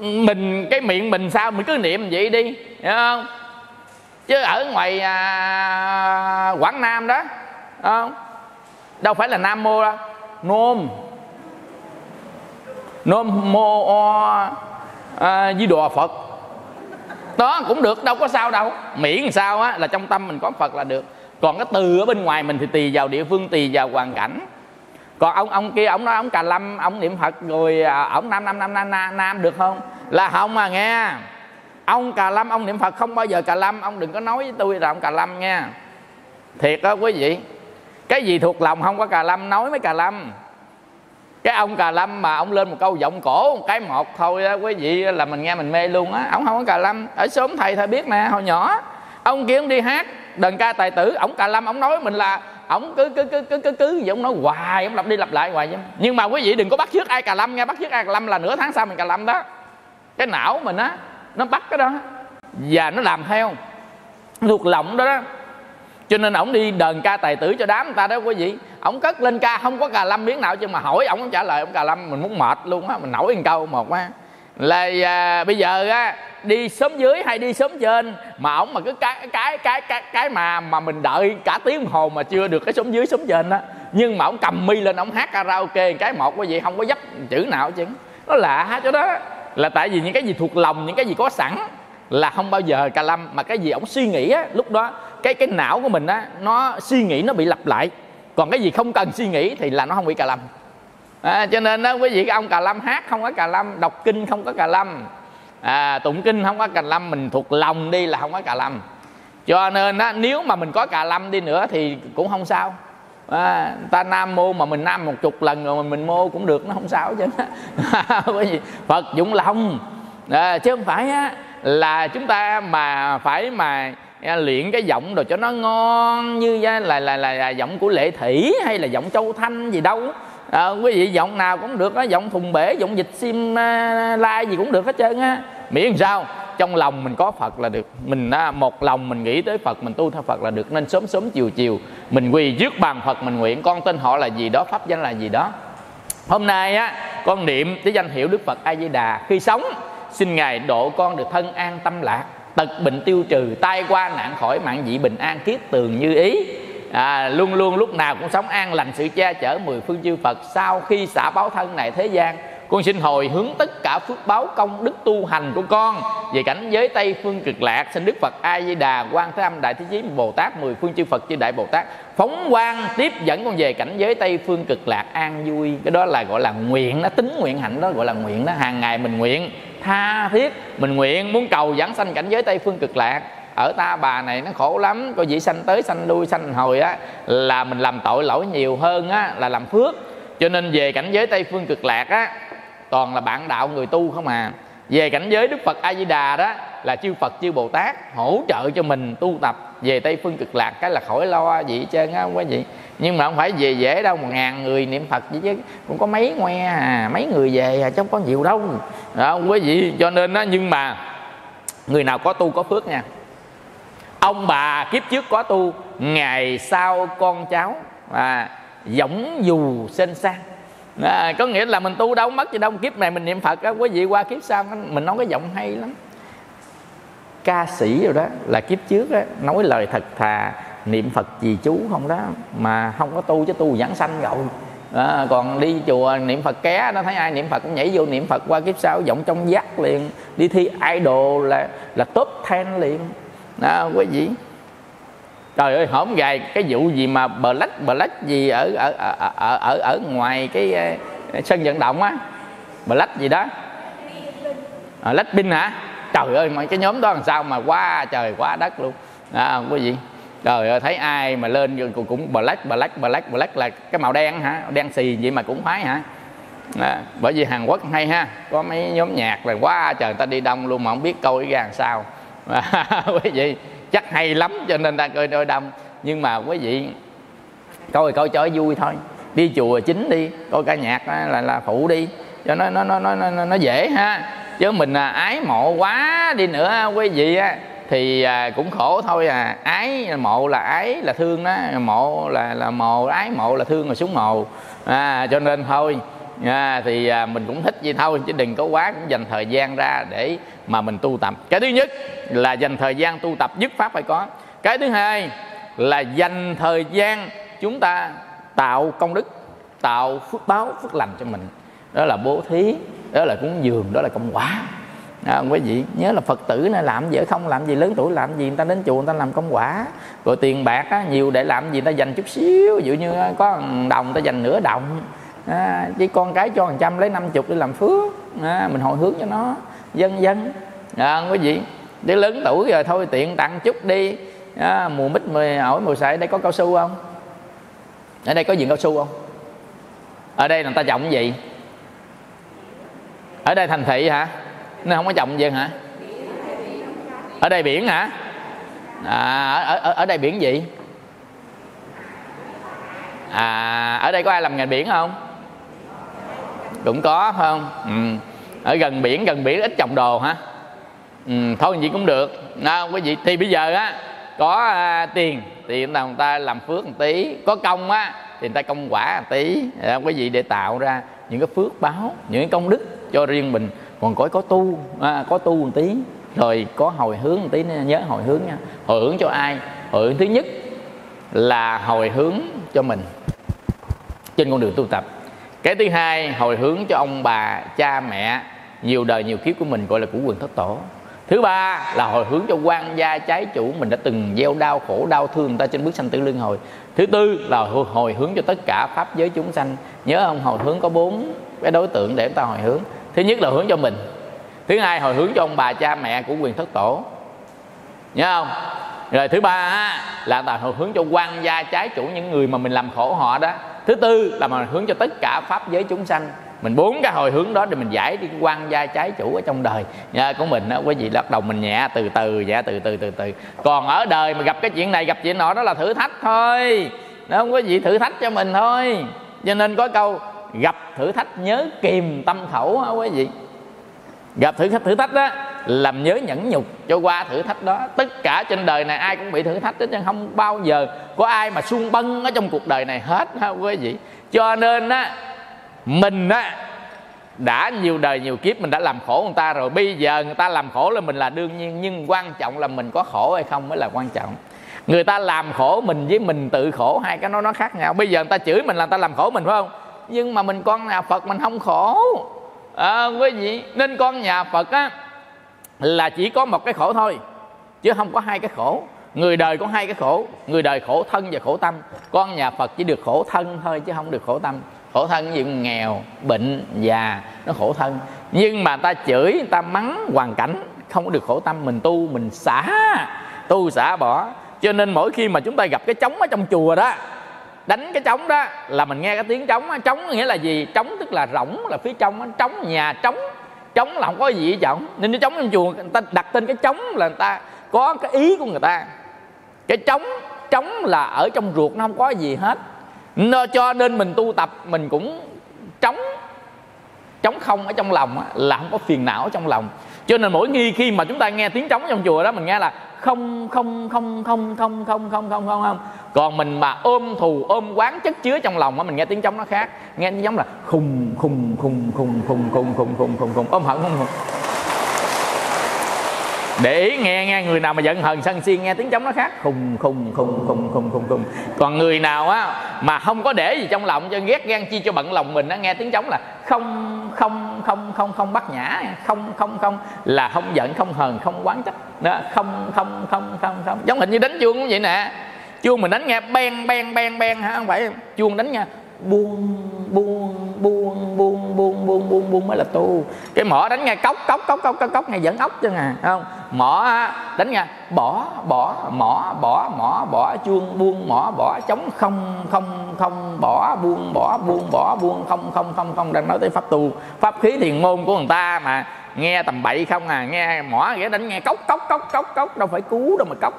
mình cái miệng mình sao mình cứ niệm vậy đi hiểu không? Chứ ở ngoài à, quảng nam đó không? Đâu phải là nam mô đâu nôm. Nôm mô o à, di đà phật. Đó cũng được đâu có sao đâu. Miễn sao á là trong tâm mình có phật là được. Còn cái từ ở bên ngoài mình thì tùy vào địa phương tùy vào hoàn cảnh còn ông ông kia ông nói ông cà lâm ông niệm phật rồi à, ông nam nam nam nam nam, nam được không? Là không à nghe. Ông cà lâm ông niệm phật không bao giờ cà lâm ông đừng có nói với tôi là ông cà lâm nha thiệt đó quý vị. Cái gì thuộc lòng không có cà lâm nói mới cà lâm. Cái ông cà lâm mà ông lên một câu giọng cổ một cái một thôi đó quý vị là mình nghe mình mê luôn á. Ông không có cà lâm. Ở sớm thầy thầy biết nè hồi nhỏ ông kia ông đi hát đờn ca tài tử ông cà lâm ông nói mình là ông cứ cứ cứ cứ cứ cứ, vậy ông nói hoài, ông lặp đi lặp lại hoài vậy nhưng mà quý vị đừng có bắt chước ai cà lâm nghe bắt chước ai cà lâm là nửa tháng sau mình cà lâm đó. Cái não mình á, nó bắt cái đó và nó làm theo thuộc lòng đó đó. Cho nên ổng đi đờn ca tài tử cho đám người ta đó quý vị. Ổng cất lên ca, không có cà lâm miếng nào chứ mà hỏi ổng trả lời ổng cà lâm, mình muốn mệt luôn á, mình nổi một câu một á là à, bây giờ á đi sớm dưới hay đi sớm trên mà ổng mà cứ cái cái cái cái cái mà mà mình đợi cả tiếng đồng hồ mà chưa được cái sớm dưới sớm trên đó nhưng mà ổng cầm mi lên ổng hát karaoke cái một cái gì không có dấp chữ nào chứ nó lạ chỗ đó. Là tại vì những cái gì thuộc lòng những cái gì có sẵn là không bao giờ cà lâm. Mà cái gì ổng suy nghĩ á lúc đó cái cái não của mình á nó suy nghĩ nó bị lặp lại. Còn cái gì không cần suy nghĩ thì là nó không bị cà lâm à, cho nên đó quý vị cái ông cà lâm hát không có cà lâm đọc kinh không có cà lâm. À, tụng kinh không có cà lâm mình thuộc lòng đi là không có cà lâm. Cho nên đó, nếu mà mình có cà lâm đi nữa thì cũng không sao. À, ta nam mô mà mình nam một chục lần rồi mình mô cũng được nó không sao chứ. Bởi vì phật dụng lòng à, chứ không phải á, là chúng ta mà phải mà à, luyện cái giọng rồi cho nó ngon như là là, là, là giọng của lệ thủy hay là giọng châu thanh gì đâu à, quý vị giọng nào cũng được á giọng thùng bể giọng dịch sim à, la lai gì cũng được hết trơn á. Miễn sao trong lòng mình có phật là được. Mình à, một lòng mình nghĩ tới phật mình tu theo phật là được. Nên sớm sớm chiều chiều mình quỳ trước bàn phật mình nguyện con tên họ là gì đó pháp danh là gì đó. Hôm nay á con niệm cái danh hiệu đức phật a di đà khi sống xin ngài độ con được thân an tâm lạc tật bệnh tiêu trừ tai qua nạn khỏi mạng dị bình an kiết tường như ý à, luôn luôn lúc nào cũng sống an lành sự che chở mười phương chư Phật. Sau khi xả báo thân này thế gian con xin hồi hướng tất cả phước báo công đức tu hành của con. Về cảnh giới tây phương cực lạc xin đức phật a di đà quan thế âm đại thế chí bồ tát mười phương chư phật chư đại bồ tát phóng quang tiếp dẫn con về cảnh giới tây phương cực lạc an vui. Cái đó là gọi là nguyện đó tính nguyện hạnh đó gọi là nguyện đó hàng ngày mình nguyện tha thiết mình nguyện muốn cầu giảng sanh cảnh giới tây phương cực lạc ở ta bà này nó khổ lắm. Coi vị sanh tới sanh đuôi sanh hồi á, là mình làm tội lỗi nhiều hơn á, là làm phước. Cho nên về cảnh giới tây phương cực lạc á, toàn là bạn đạo người tu không à. Về cảnh giới đức phật a di đà đó, là chư phật, chư bồ tát hỗ trợ cho mình tu tập về tây phương cực lạc. Cái là khỏi lo gì hết trơn á quý vị nhưng mà không phải về dễ đâu một ngàn người niệm phật gì chứ cũng có mấy ngoe à mấy người về à chứ không có nhiều đâu. Đó quý vị cho nên đó nhưng mà người nào có tu có phước nha ông bà kiếp trước có tu ngày sau con cháu à giống dù sinh sang à, có nghĩa là mình tu đâu mất gì đâu kiếp này mình niệm phật á quý vị qua kiếp sau mình nói cái giọng hay lắm. Ca sĩ rồi đó là kiếp trước á nói lời thật thà niệm phật gì chú không đó mà không có tu chứ tu giảng sanh rồi. À, còn đi chùa niệm phật ké nó thấy ai niệm phật cũng nhảy vô niệm phật qua kiếp sau giọng trong giác liền. Đi thi idol là là top ten liền đó quý vị. Trời ơi hổm gài cái vụ gì mà bờ lách bờ lách gì ở ở ở ở ở, ở ngoài cái ờ, sân vận động á? Bờ lách gì đó? À, lách binh hả? Trời ơi mà cái nhóm đó làm sao mà quá trời quá đất luôn. À, quý vị. Trời ơi thấy ai mà lên cũng cũng black black black black là cái màu đen hả? Đen xì vậy mà cũng khoái hả? À, bởi vì Hàn Quốc hay ha có mấy nhóm nhạc là quá trời người ta đi đông luôn mà không biết câu ra làm sao và quý vị chắc hay lắm cho nên ta coi đôi đông. Nhưng mà quý vị coi coi cho vui thôi. Đi chùa chính đi coi ca nhạc à, là là phụ đi. Cho nó nó nó nó nó, nó dễ ha. Chứ mình à, ái mộ quá đi nữa quý vị á thì à, cũng khổ thôi à. Ái mộ là ái là thương đó mộ là là mồ ái mộ là thương rồi xuống mồ. À, cho nên thôi à, thì à, mình cũng thích vậy thôi chứ đừng có quá cũng dành thời gian ra để mà mình tu tập. Cái thứ nhất là dành thời gian tu tập dứt pháp phải có. Cái thứ hai là dành thời gian chúng ta tạo công đức tạo phước báo phước lành cho mình. Đó là bố thí đó là cúng dường đó là công quả. À, quý vị nhớ là phật tử này làm gì không làm gì lớn tuổi làm gì người ta đến chùa người ta làm công quả. Rồi tiền bạc á, nhiều để làm gì người ta dành chút xíu ví dụ như có đồng người ta dành nửa đồng à, chỉ con cái cho hàng trăm lấy năm chục để làm phước. À, mình hồi hướng cho nó. Dân dân. À, quý vị để lớn tuổi rồi thôi tiện tặng chút đi. À, mùa mít mười ổi mùa sậy đây có cao su không? Ở đây có vườn cao su không? Ở đây người ta trồng cái gì? Ở đây thành thị hả? Nó không có trồng gì hả? Ở đây biển hả? À, ở, ở, ở đây biển gì? À ở đây có ai làm nghề biển không? Cũng có phải không? Ừ. ở gần biển gần biển ít trồng đồ hả? Ừ, thôi gì cũng được. À, quý vị thì bây giờ á có à, tiền thì người ta làm phước một tí. Có công á thì người ta công quả một tí. À, quý vị để tạo ra những cái phước báo những cái công đức cho riêng mình. Còn có có tu à, có tu một tí rồi có hồi hướng một tí nhớ hồi hướng nha. Hồi hướng cho ai? Hồi hướng thứ nhất là hồi hướng cho mình trên con đường tu tập cái thứ hai, hồi hướng cho ông bà, cha, mẹ, nhiều đời, nhiều kiếp của mình gọi là của quyền thất tổ. Thứ ba là hồi hướng cho quan gia trái chủ, mình đã từng gieo đau khổ, đau thương người ta trên bước sanh tử luân hồi. Thứ tư là hồi hướng cho tất cả pháp giới chúng sanh. Nhớ không, hồi hướng có bốn cái đối tượng để chúng ta hồi hướng. Thứ nhất là hướng cho mình. Thứ hai, hồi hướng cho ông bà, cha, mẹ của quyền thất tổ. Nhớ không? Rồi thứ ba là ta hồi hướng cho quan gia trái chủ, những người mà mình làm khổ họ đó thứ tư là mà hướng cho tất cả pháp giới chúng sanh. Mình bốn cái hồi hướng đó để mình giải đi quan gia trái chủ ở trong đời. Nha, của mình đó quý vị bắt đầu mình nhẹ từ từ nhẹ từ từ từ từ. Còn ở đời mà gặp cái chuyện này gặp chuyện nọ đó là thử thách thôi. Nó không có gì thử thách cho mình thôi. Cho nên có câu gặp thử thách nhớ kìm tâm khẩu hả quý vị. Gặp thử thách thử thách đó làm nhớ nhẫn nhục cho qua thử thách đó. Tất cả trên đời này ai cũng bị thử thách chứ không bao giờ có ai mà sung bân ở trong cuộc đời này hết ha quý vị. Cho nên á mình á đã nhiều đời nhiều kiếp mình đã làm khổ người ta rồi. Bây giờ người ta làm khổ là mình là đương nhiên nhưng quan trọng là mình có khổ hay không mới là quan trọng. Người ta làm khổ mình với mình tự khổ hai cái nó nó khác nhau. Bây giờ người ta chửi mình là người ta làm khổ mình phải không? Nhưng mà mình con nhà phật mình không khổ. À, quý vị nên con nhà phật á là chỉ có một cái khổ thôi, chứ không có hai cái khổ. Người đời có hai cái khổ, người đời khổ thân và khổ tâm. Con nhà phật chỉ được khổ thân thôi, chứ không được khổ tâm. Khổ thân gì nghèo, bệnh, già, nó khổ thân. Nhưng mà ta chửi người ta mắng hoàn cảnh, không có được khổ tâm. Mình tu, mình xả, tu xả bỏ. Cho nên mỗi khi mà chúng ta gặp cái trống ở trong chùa đó, đánh cái trống đó, là mình nghe cái tiếng trống trống nghĩa là gì? Trống tức là rỗng, là phía trong trống nhà, trống trống là không có gì hết trọng nên cái trống trong chùa, người ta đặt tên cái trống là người ta có cái ý của người ta. Cái trống trống là ở trong ruột, nó không có gì hết. Nó cho nên mình tu tập, mình cũng trống trống không ở trong lòng là không có phiền não trong lòng. Cho nên mỗi nghi khi mà chúng ta nghe tiếng trống trong chùa đó, mình nghe là không không không không không không không không không không còn mình mà ôm thù ôm quán chất chứa trong lòng á mình nghe tiếng trống nó khác nghe tiếng trống là khùng khùng khùng khùng khùng khùng khùng khùng khùng khùng ôm hận không khùng để ý nghe nghe người nào mà giận hờn sân si nghe tiếng trống nó khác. Khùng khùng khùng khùng khùng khùng khùng. Còn người nào á mà không có để gì trong lòng cho ghét gan chi cho bận lòng mình á, nghe tiếng trống là không không không không không bắt nhã, không không không, là không giận, không hờn, không quán trách. Đó, không không không không không. Giống hình như đánh chuông cũng vậy nè. Chuông mình đánh nghe, beng beng beng beng, ha, không phải. Chuông đánh nghe buông buông buông buông buông buông buông buông mới là tu cái mỏ đánh nghe cốc cốc cốc cốc cốc cốc nghe dẫn ốc chứ nè không? Mỏ đánh nghe bỏ bỏ, mỏ bỏ mỏ, bỏ chuông, buông, mỏ, bỏ chống không không không, bỏ, buông bỏ buông bỏ, buông, không không không không, đang nói tới pháp tu pháp khí thiền môn của người ta mà, nghe tầm bậy không à nghe mỏ ghé đánh nghe cốc cốc cốc cốc cốc, đâu phải cứu đâu mà cốc.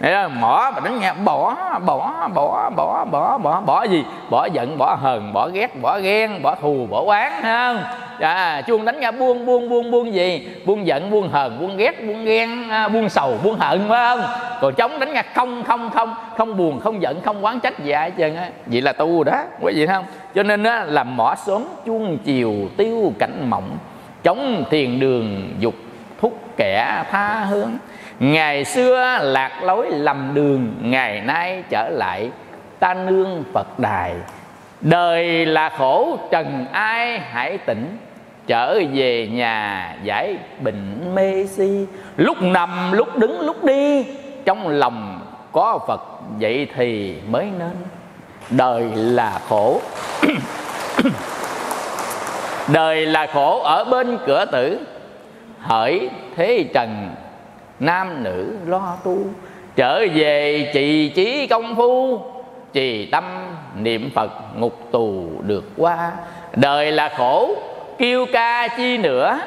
Đấy mà đánh nghe bỏ bỏ bỏ bỏ bỏ bỏ bỏ gì? Bỏ giận bỏ hờn bỏ ghét bỏ ghen bỏ thù bỏ oán không? À, chuông đánh nghe buông buông buông buông gì? Buông giận buông hờn buông ghét buông ghen à, buông sầu buông hận phải không? Còn chống đánh nghe không không không không buồn không giận không quán trách gì ai hết trơn á. Vậy là tu đó quý vị không? Cho nên á là mỏ sớm chuông chiều tiêu cảnh mộng chống thiền đường dục thúc kẻ tha hướng ngày xưa lạc lối lầm đường, ngày nay trở lại ta nương phật đài. Đời là khổ, trần ai hãy tỉnh. Trở về nhà giải bệnh mê si. Lúc nằm, lúc đứng, lúc đi, trong lòng có phật, vậy thì mới nên. Đời là khổ. Đời là khổ ở bên cửa tử. Hỡi thế trần nam nữ lo tu, trở về trì trí công phu. Trì tâm niệm phật ngục tù được qua. Đời là khổ, kêu ca chi nữa.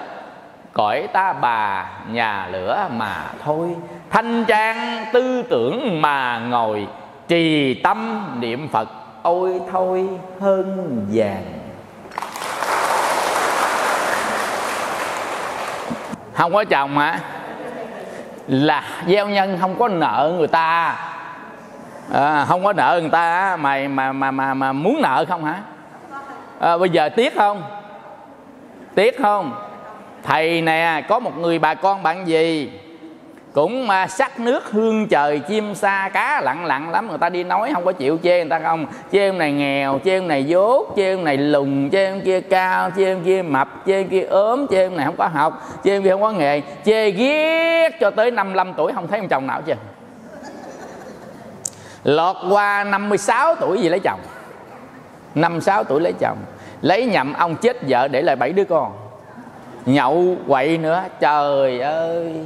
Cõi ta bà, nhà lửa mà thôi. Thanh trang tư tưởng mà ngồi, trì tâm niệm phật ôi thôi hơn vàng. Không có chồng hả? Là gieo nhân không có nợ người ta. À, không có nợ người ta mày mà mà mà mà muốn nợ không hả? À, bây giờ tiếc không? Tiếc không? Thầy nè có một người bà con bạn gì? Cũng mà sắc nước hương trời, chim sa cá lặng lặng lắm. Người ta đi nói không có chịu chê người ta không. Chê ông này nghèo, chê ông này dốt, chê ông này lùn, chê ông kia cao, chê ông kia mập, chê ông kia ốm, chê ông này không có học, chê ông kia không có nghề. Chê ghét cho tới 55 tuổi, không thấy ông chồng nào chứ lọt qua 56 tuổi gì lấy chồng? năm sáu tuổi lấy chồng. Lấy nhầm ông chết vợ để lại bảy đứa con. Nhậu quậy nữa, trời ơi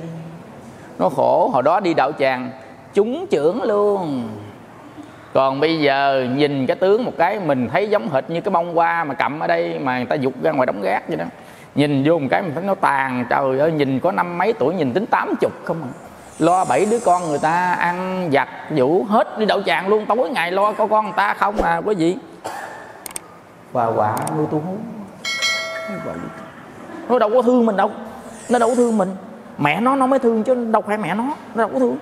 nó khổ hồi đó đi đạo tràng chúng trưởng luôn. Còn bây giờ nhìn cái tướng một cái mình thấy giống hệt như cái bông hoa mà cầm ở đây mà người ta dục ra ngoài đống gác vậy đó. Nhìn vô một cái mình thấy nó tàn trời ơi nhìn có năm mấy tuổi nhìn tính tám chục không à. Lo bảy đứa con người ta ăn giặt vũ hết đi đậu tràng luôn tối ngày lo có con người ta không à quý vị và quả nuôi tu hú nó đâu có thương mình đâu nó đâu có thương mình mẹ nó nó mới thương chứ đâu phải mẹ nó nó đâu có thương.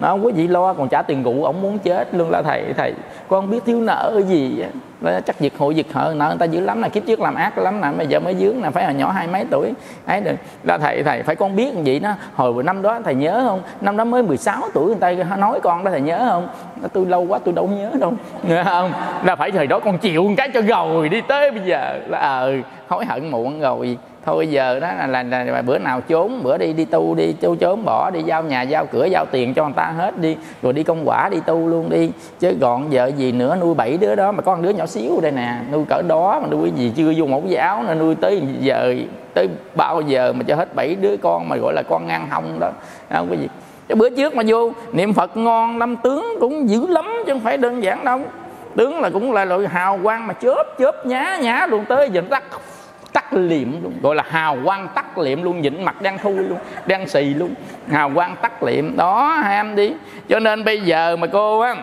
Nó quý vị lo còn trả tiền cũ, ông muốn chết. Luôn là thầy thầy con biết thiếu nợ gì đó, chắc việc hội việc hợ nợ người ta dữ lắm là kiếp trước làm ác lắm nè bây giờ mới dướng là phải là nhỏ hai mấy tuổi. Ấy được là thầy thầy phải con biết vậy đó hồi năm đó thầy nhớ không? Năm đó mới 16 tuổi người ta nói con đó thầy nhớ không? Tôi lâu quá tôi đâu nhớ đâu. Nghe không? Là phải thời đó con chịu một cái cho rồi đi tới bây giờ. Là ờ hối hận muộn rồi thôi giờ đó là, là, là, là bữa nào trốn bữa đi đi tu đi tu trốn bỏ đi giao nhà giao cửa giao tiền cho người ta hết đi rồi đi công quả đi tu luôn đi. Chứ gọn vợ gì nữa nuôi bảy đứa đó mà con đứa nhỏ xíu đây nè nuôi cỡ đó mà nuôi gì chưa vô mẫu giáo nữa nuôi tới giờ tới bao giờ mà cho hết bảy đứa con mà gọi là con ngang hông đó. Không có gì. Cái bữa trước mà vô niệm phật ngon năm tướng cũng dữ lắm chứ không phải đơn giản đâu. Tướng là cũng là loại hào quang mà chớp chớp nhá nhá luôn tới giờ tắt tắt liệm luôn. Gọi là hào quang tắt liệm luôn nhịn mặt đang thui luôn đang xì luôn. Hào quang tắt liệm. Đó ham em đi. Cho nên bây giờ mà cô á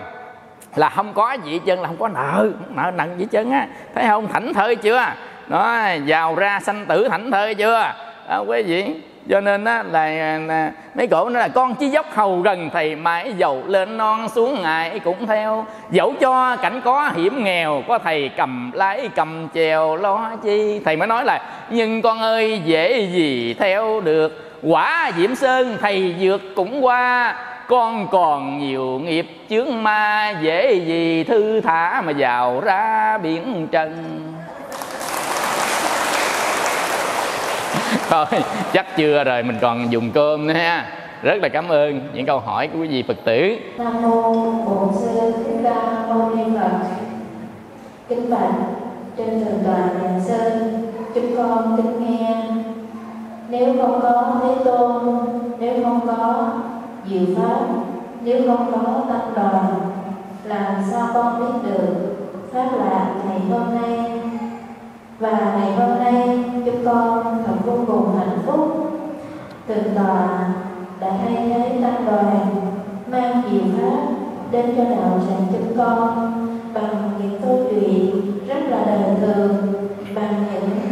là không có gì chân là không có nợ nợ nặng gì chân á. Thấy không? Thảnh thơi chưa? Đó giàu ra sanh tử thảnh thơi chưa? À, quý vị cho nên á là, là mấy cổ nó là con chỉ dốc hầu gần thầy mãi dầu lên non xuống ngại cũng theo. Dẫu cho cảnh có hiểm nghèo có thầy cầm lái cầm chèo lo chi. Thầy mới nói là nhưng con ơi dễ gì theo được? Quả diễm sơn thầy vượt cũng qua. Con còn nhiều nghiệp chướng ma dễ gì thư thả mà vào ra biển trần? Thôi, chắc chưa rồi, mình còn dùng cơm nữa ha. Rất là cảm ơn những câu hỏi của quý vị phật tử. Nam mô bổn sư thích ca mâu ni phật. Kính bạch trên thượng tòa nhà sơn, chúng con kính nghe. Nếu không có thế tôn, nếu không có diệu pháp, nếu không có tăng đoàn, làm sao con biết được pháp lạc ngày hôm nay? Và ngày hôm nay, chúng con thật vô cùng hạnh phúc. Từng tòa đã thay thế tăng đoàn mang diệu pháp đến cho đạo tràng chúng con bằng những câu chuyện rất là đời thường, bằng những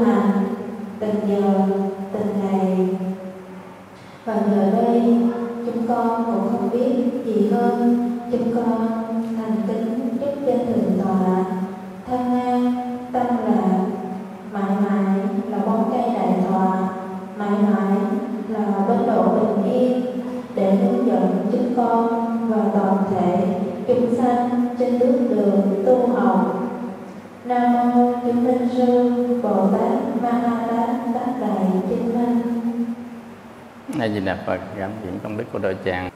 tu của đội chàng.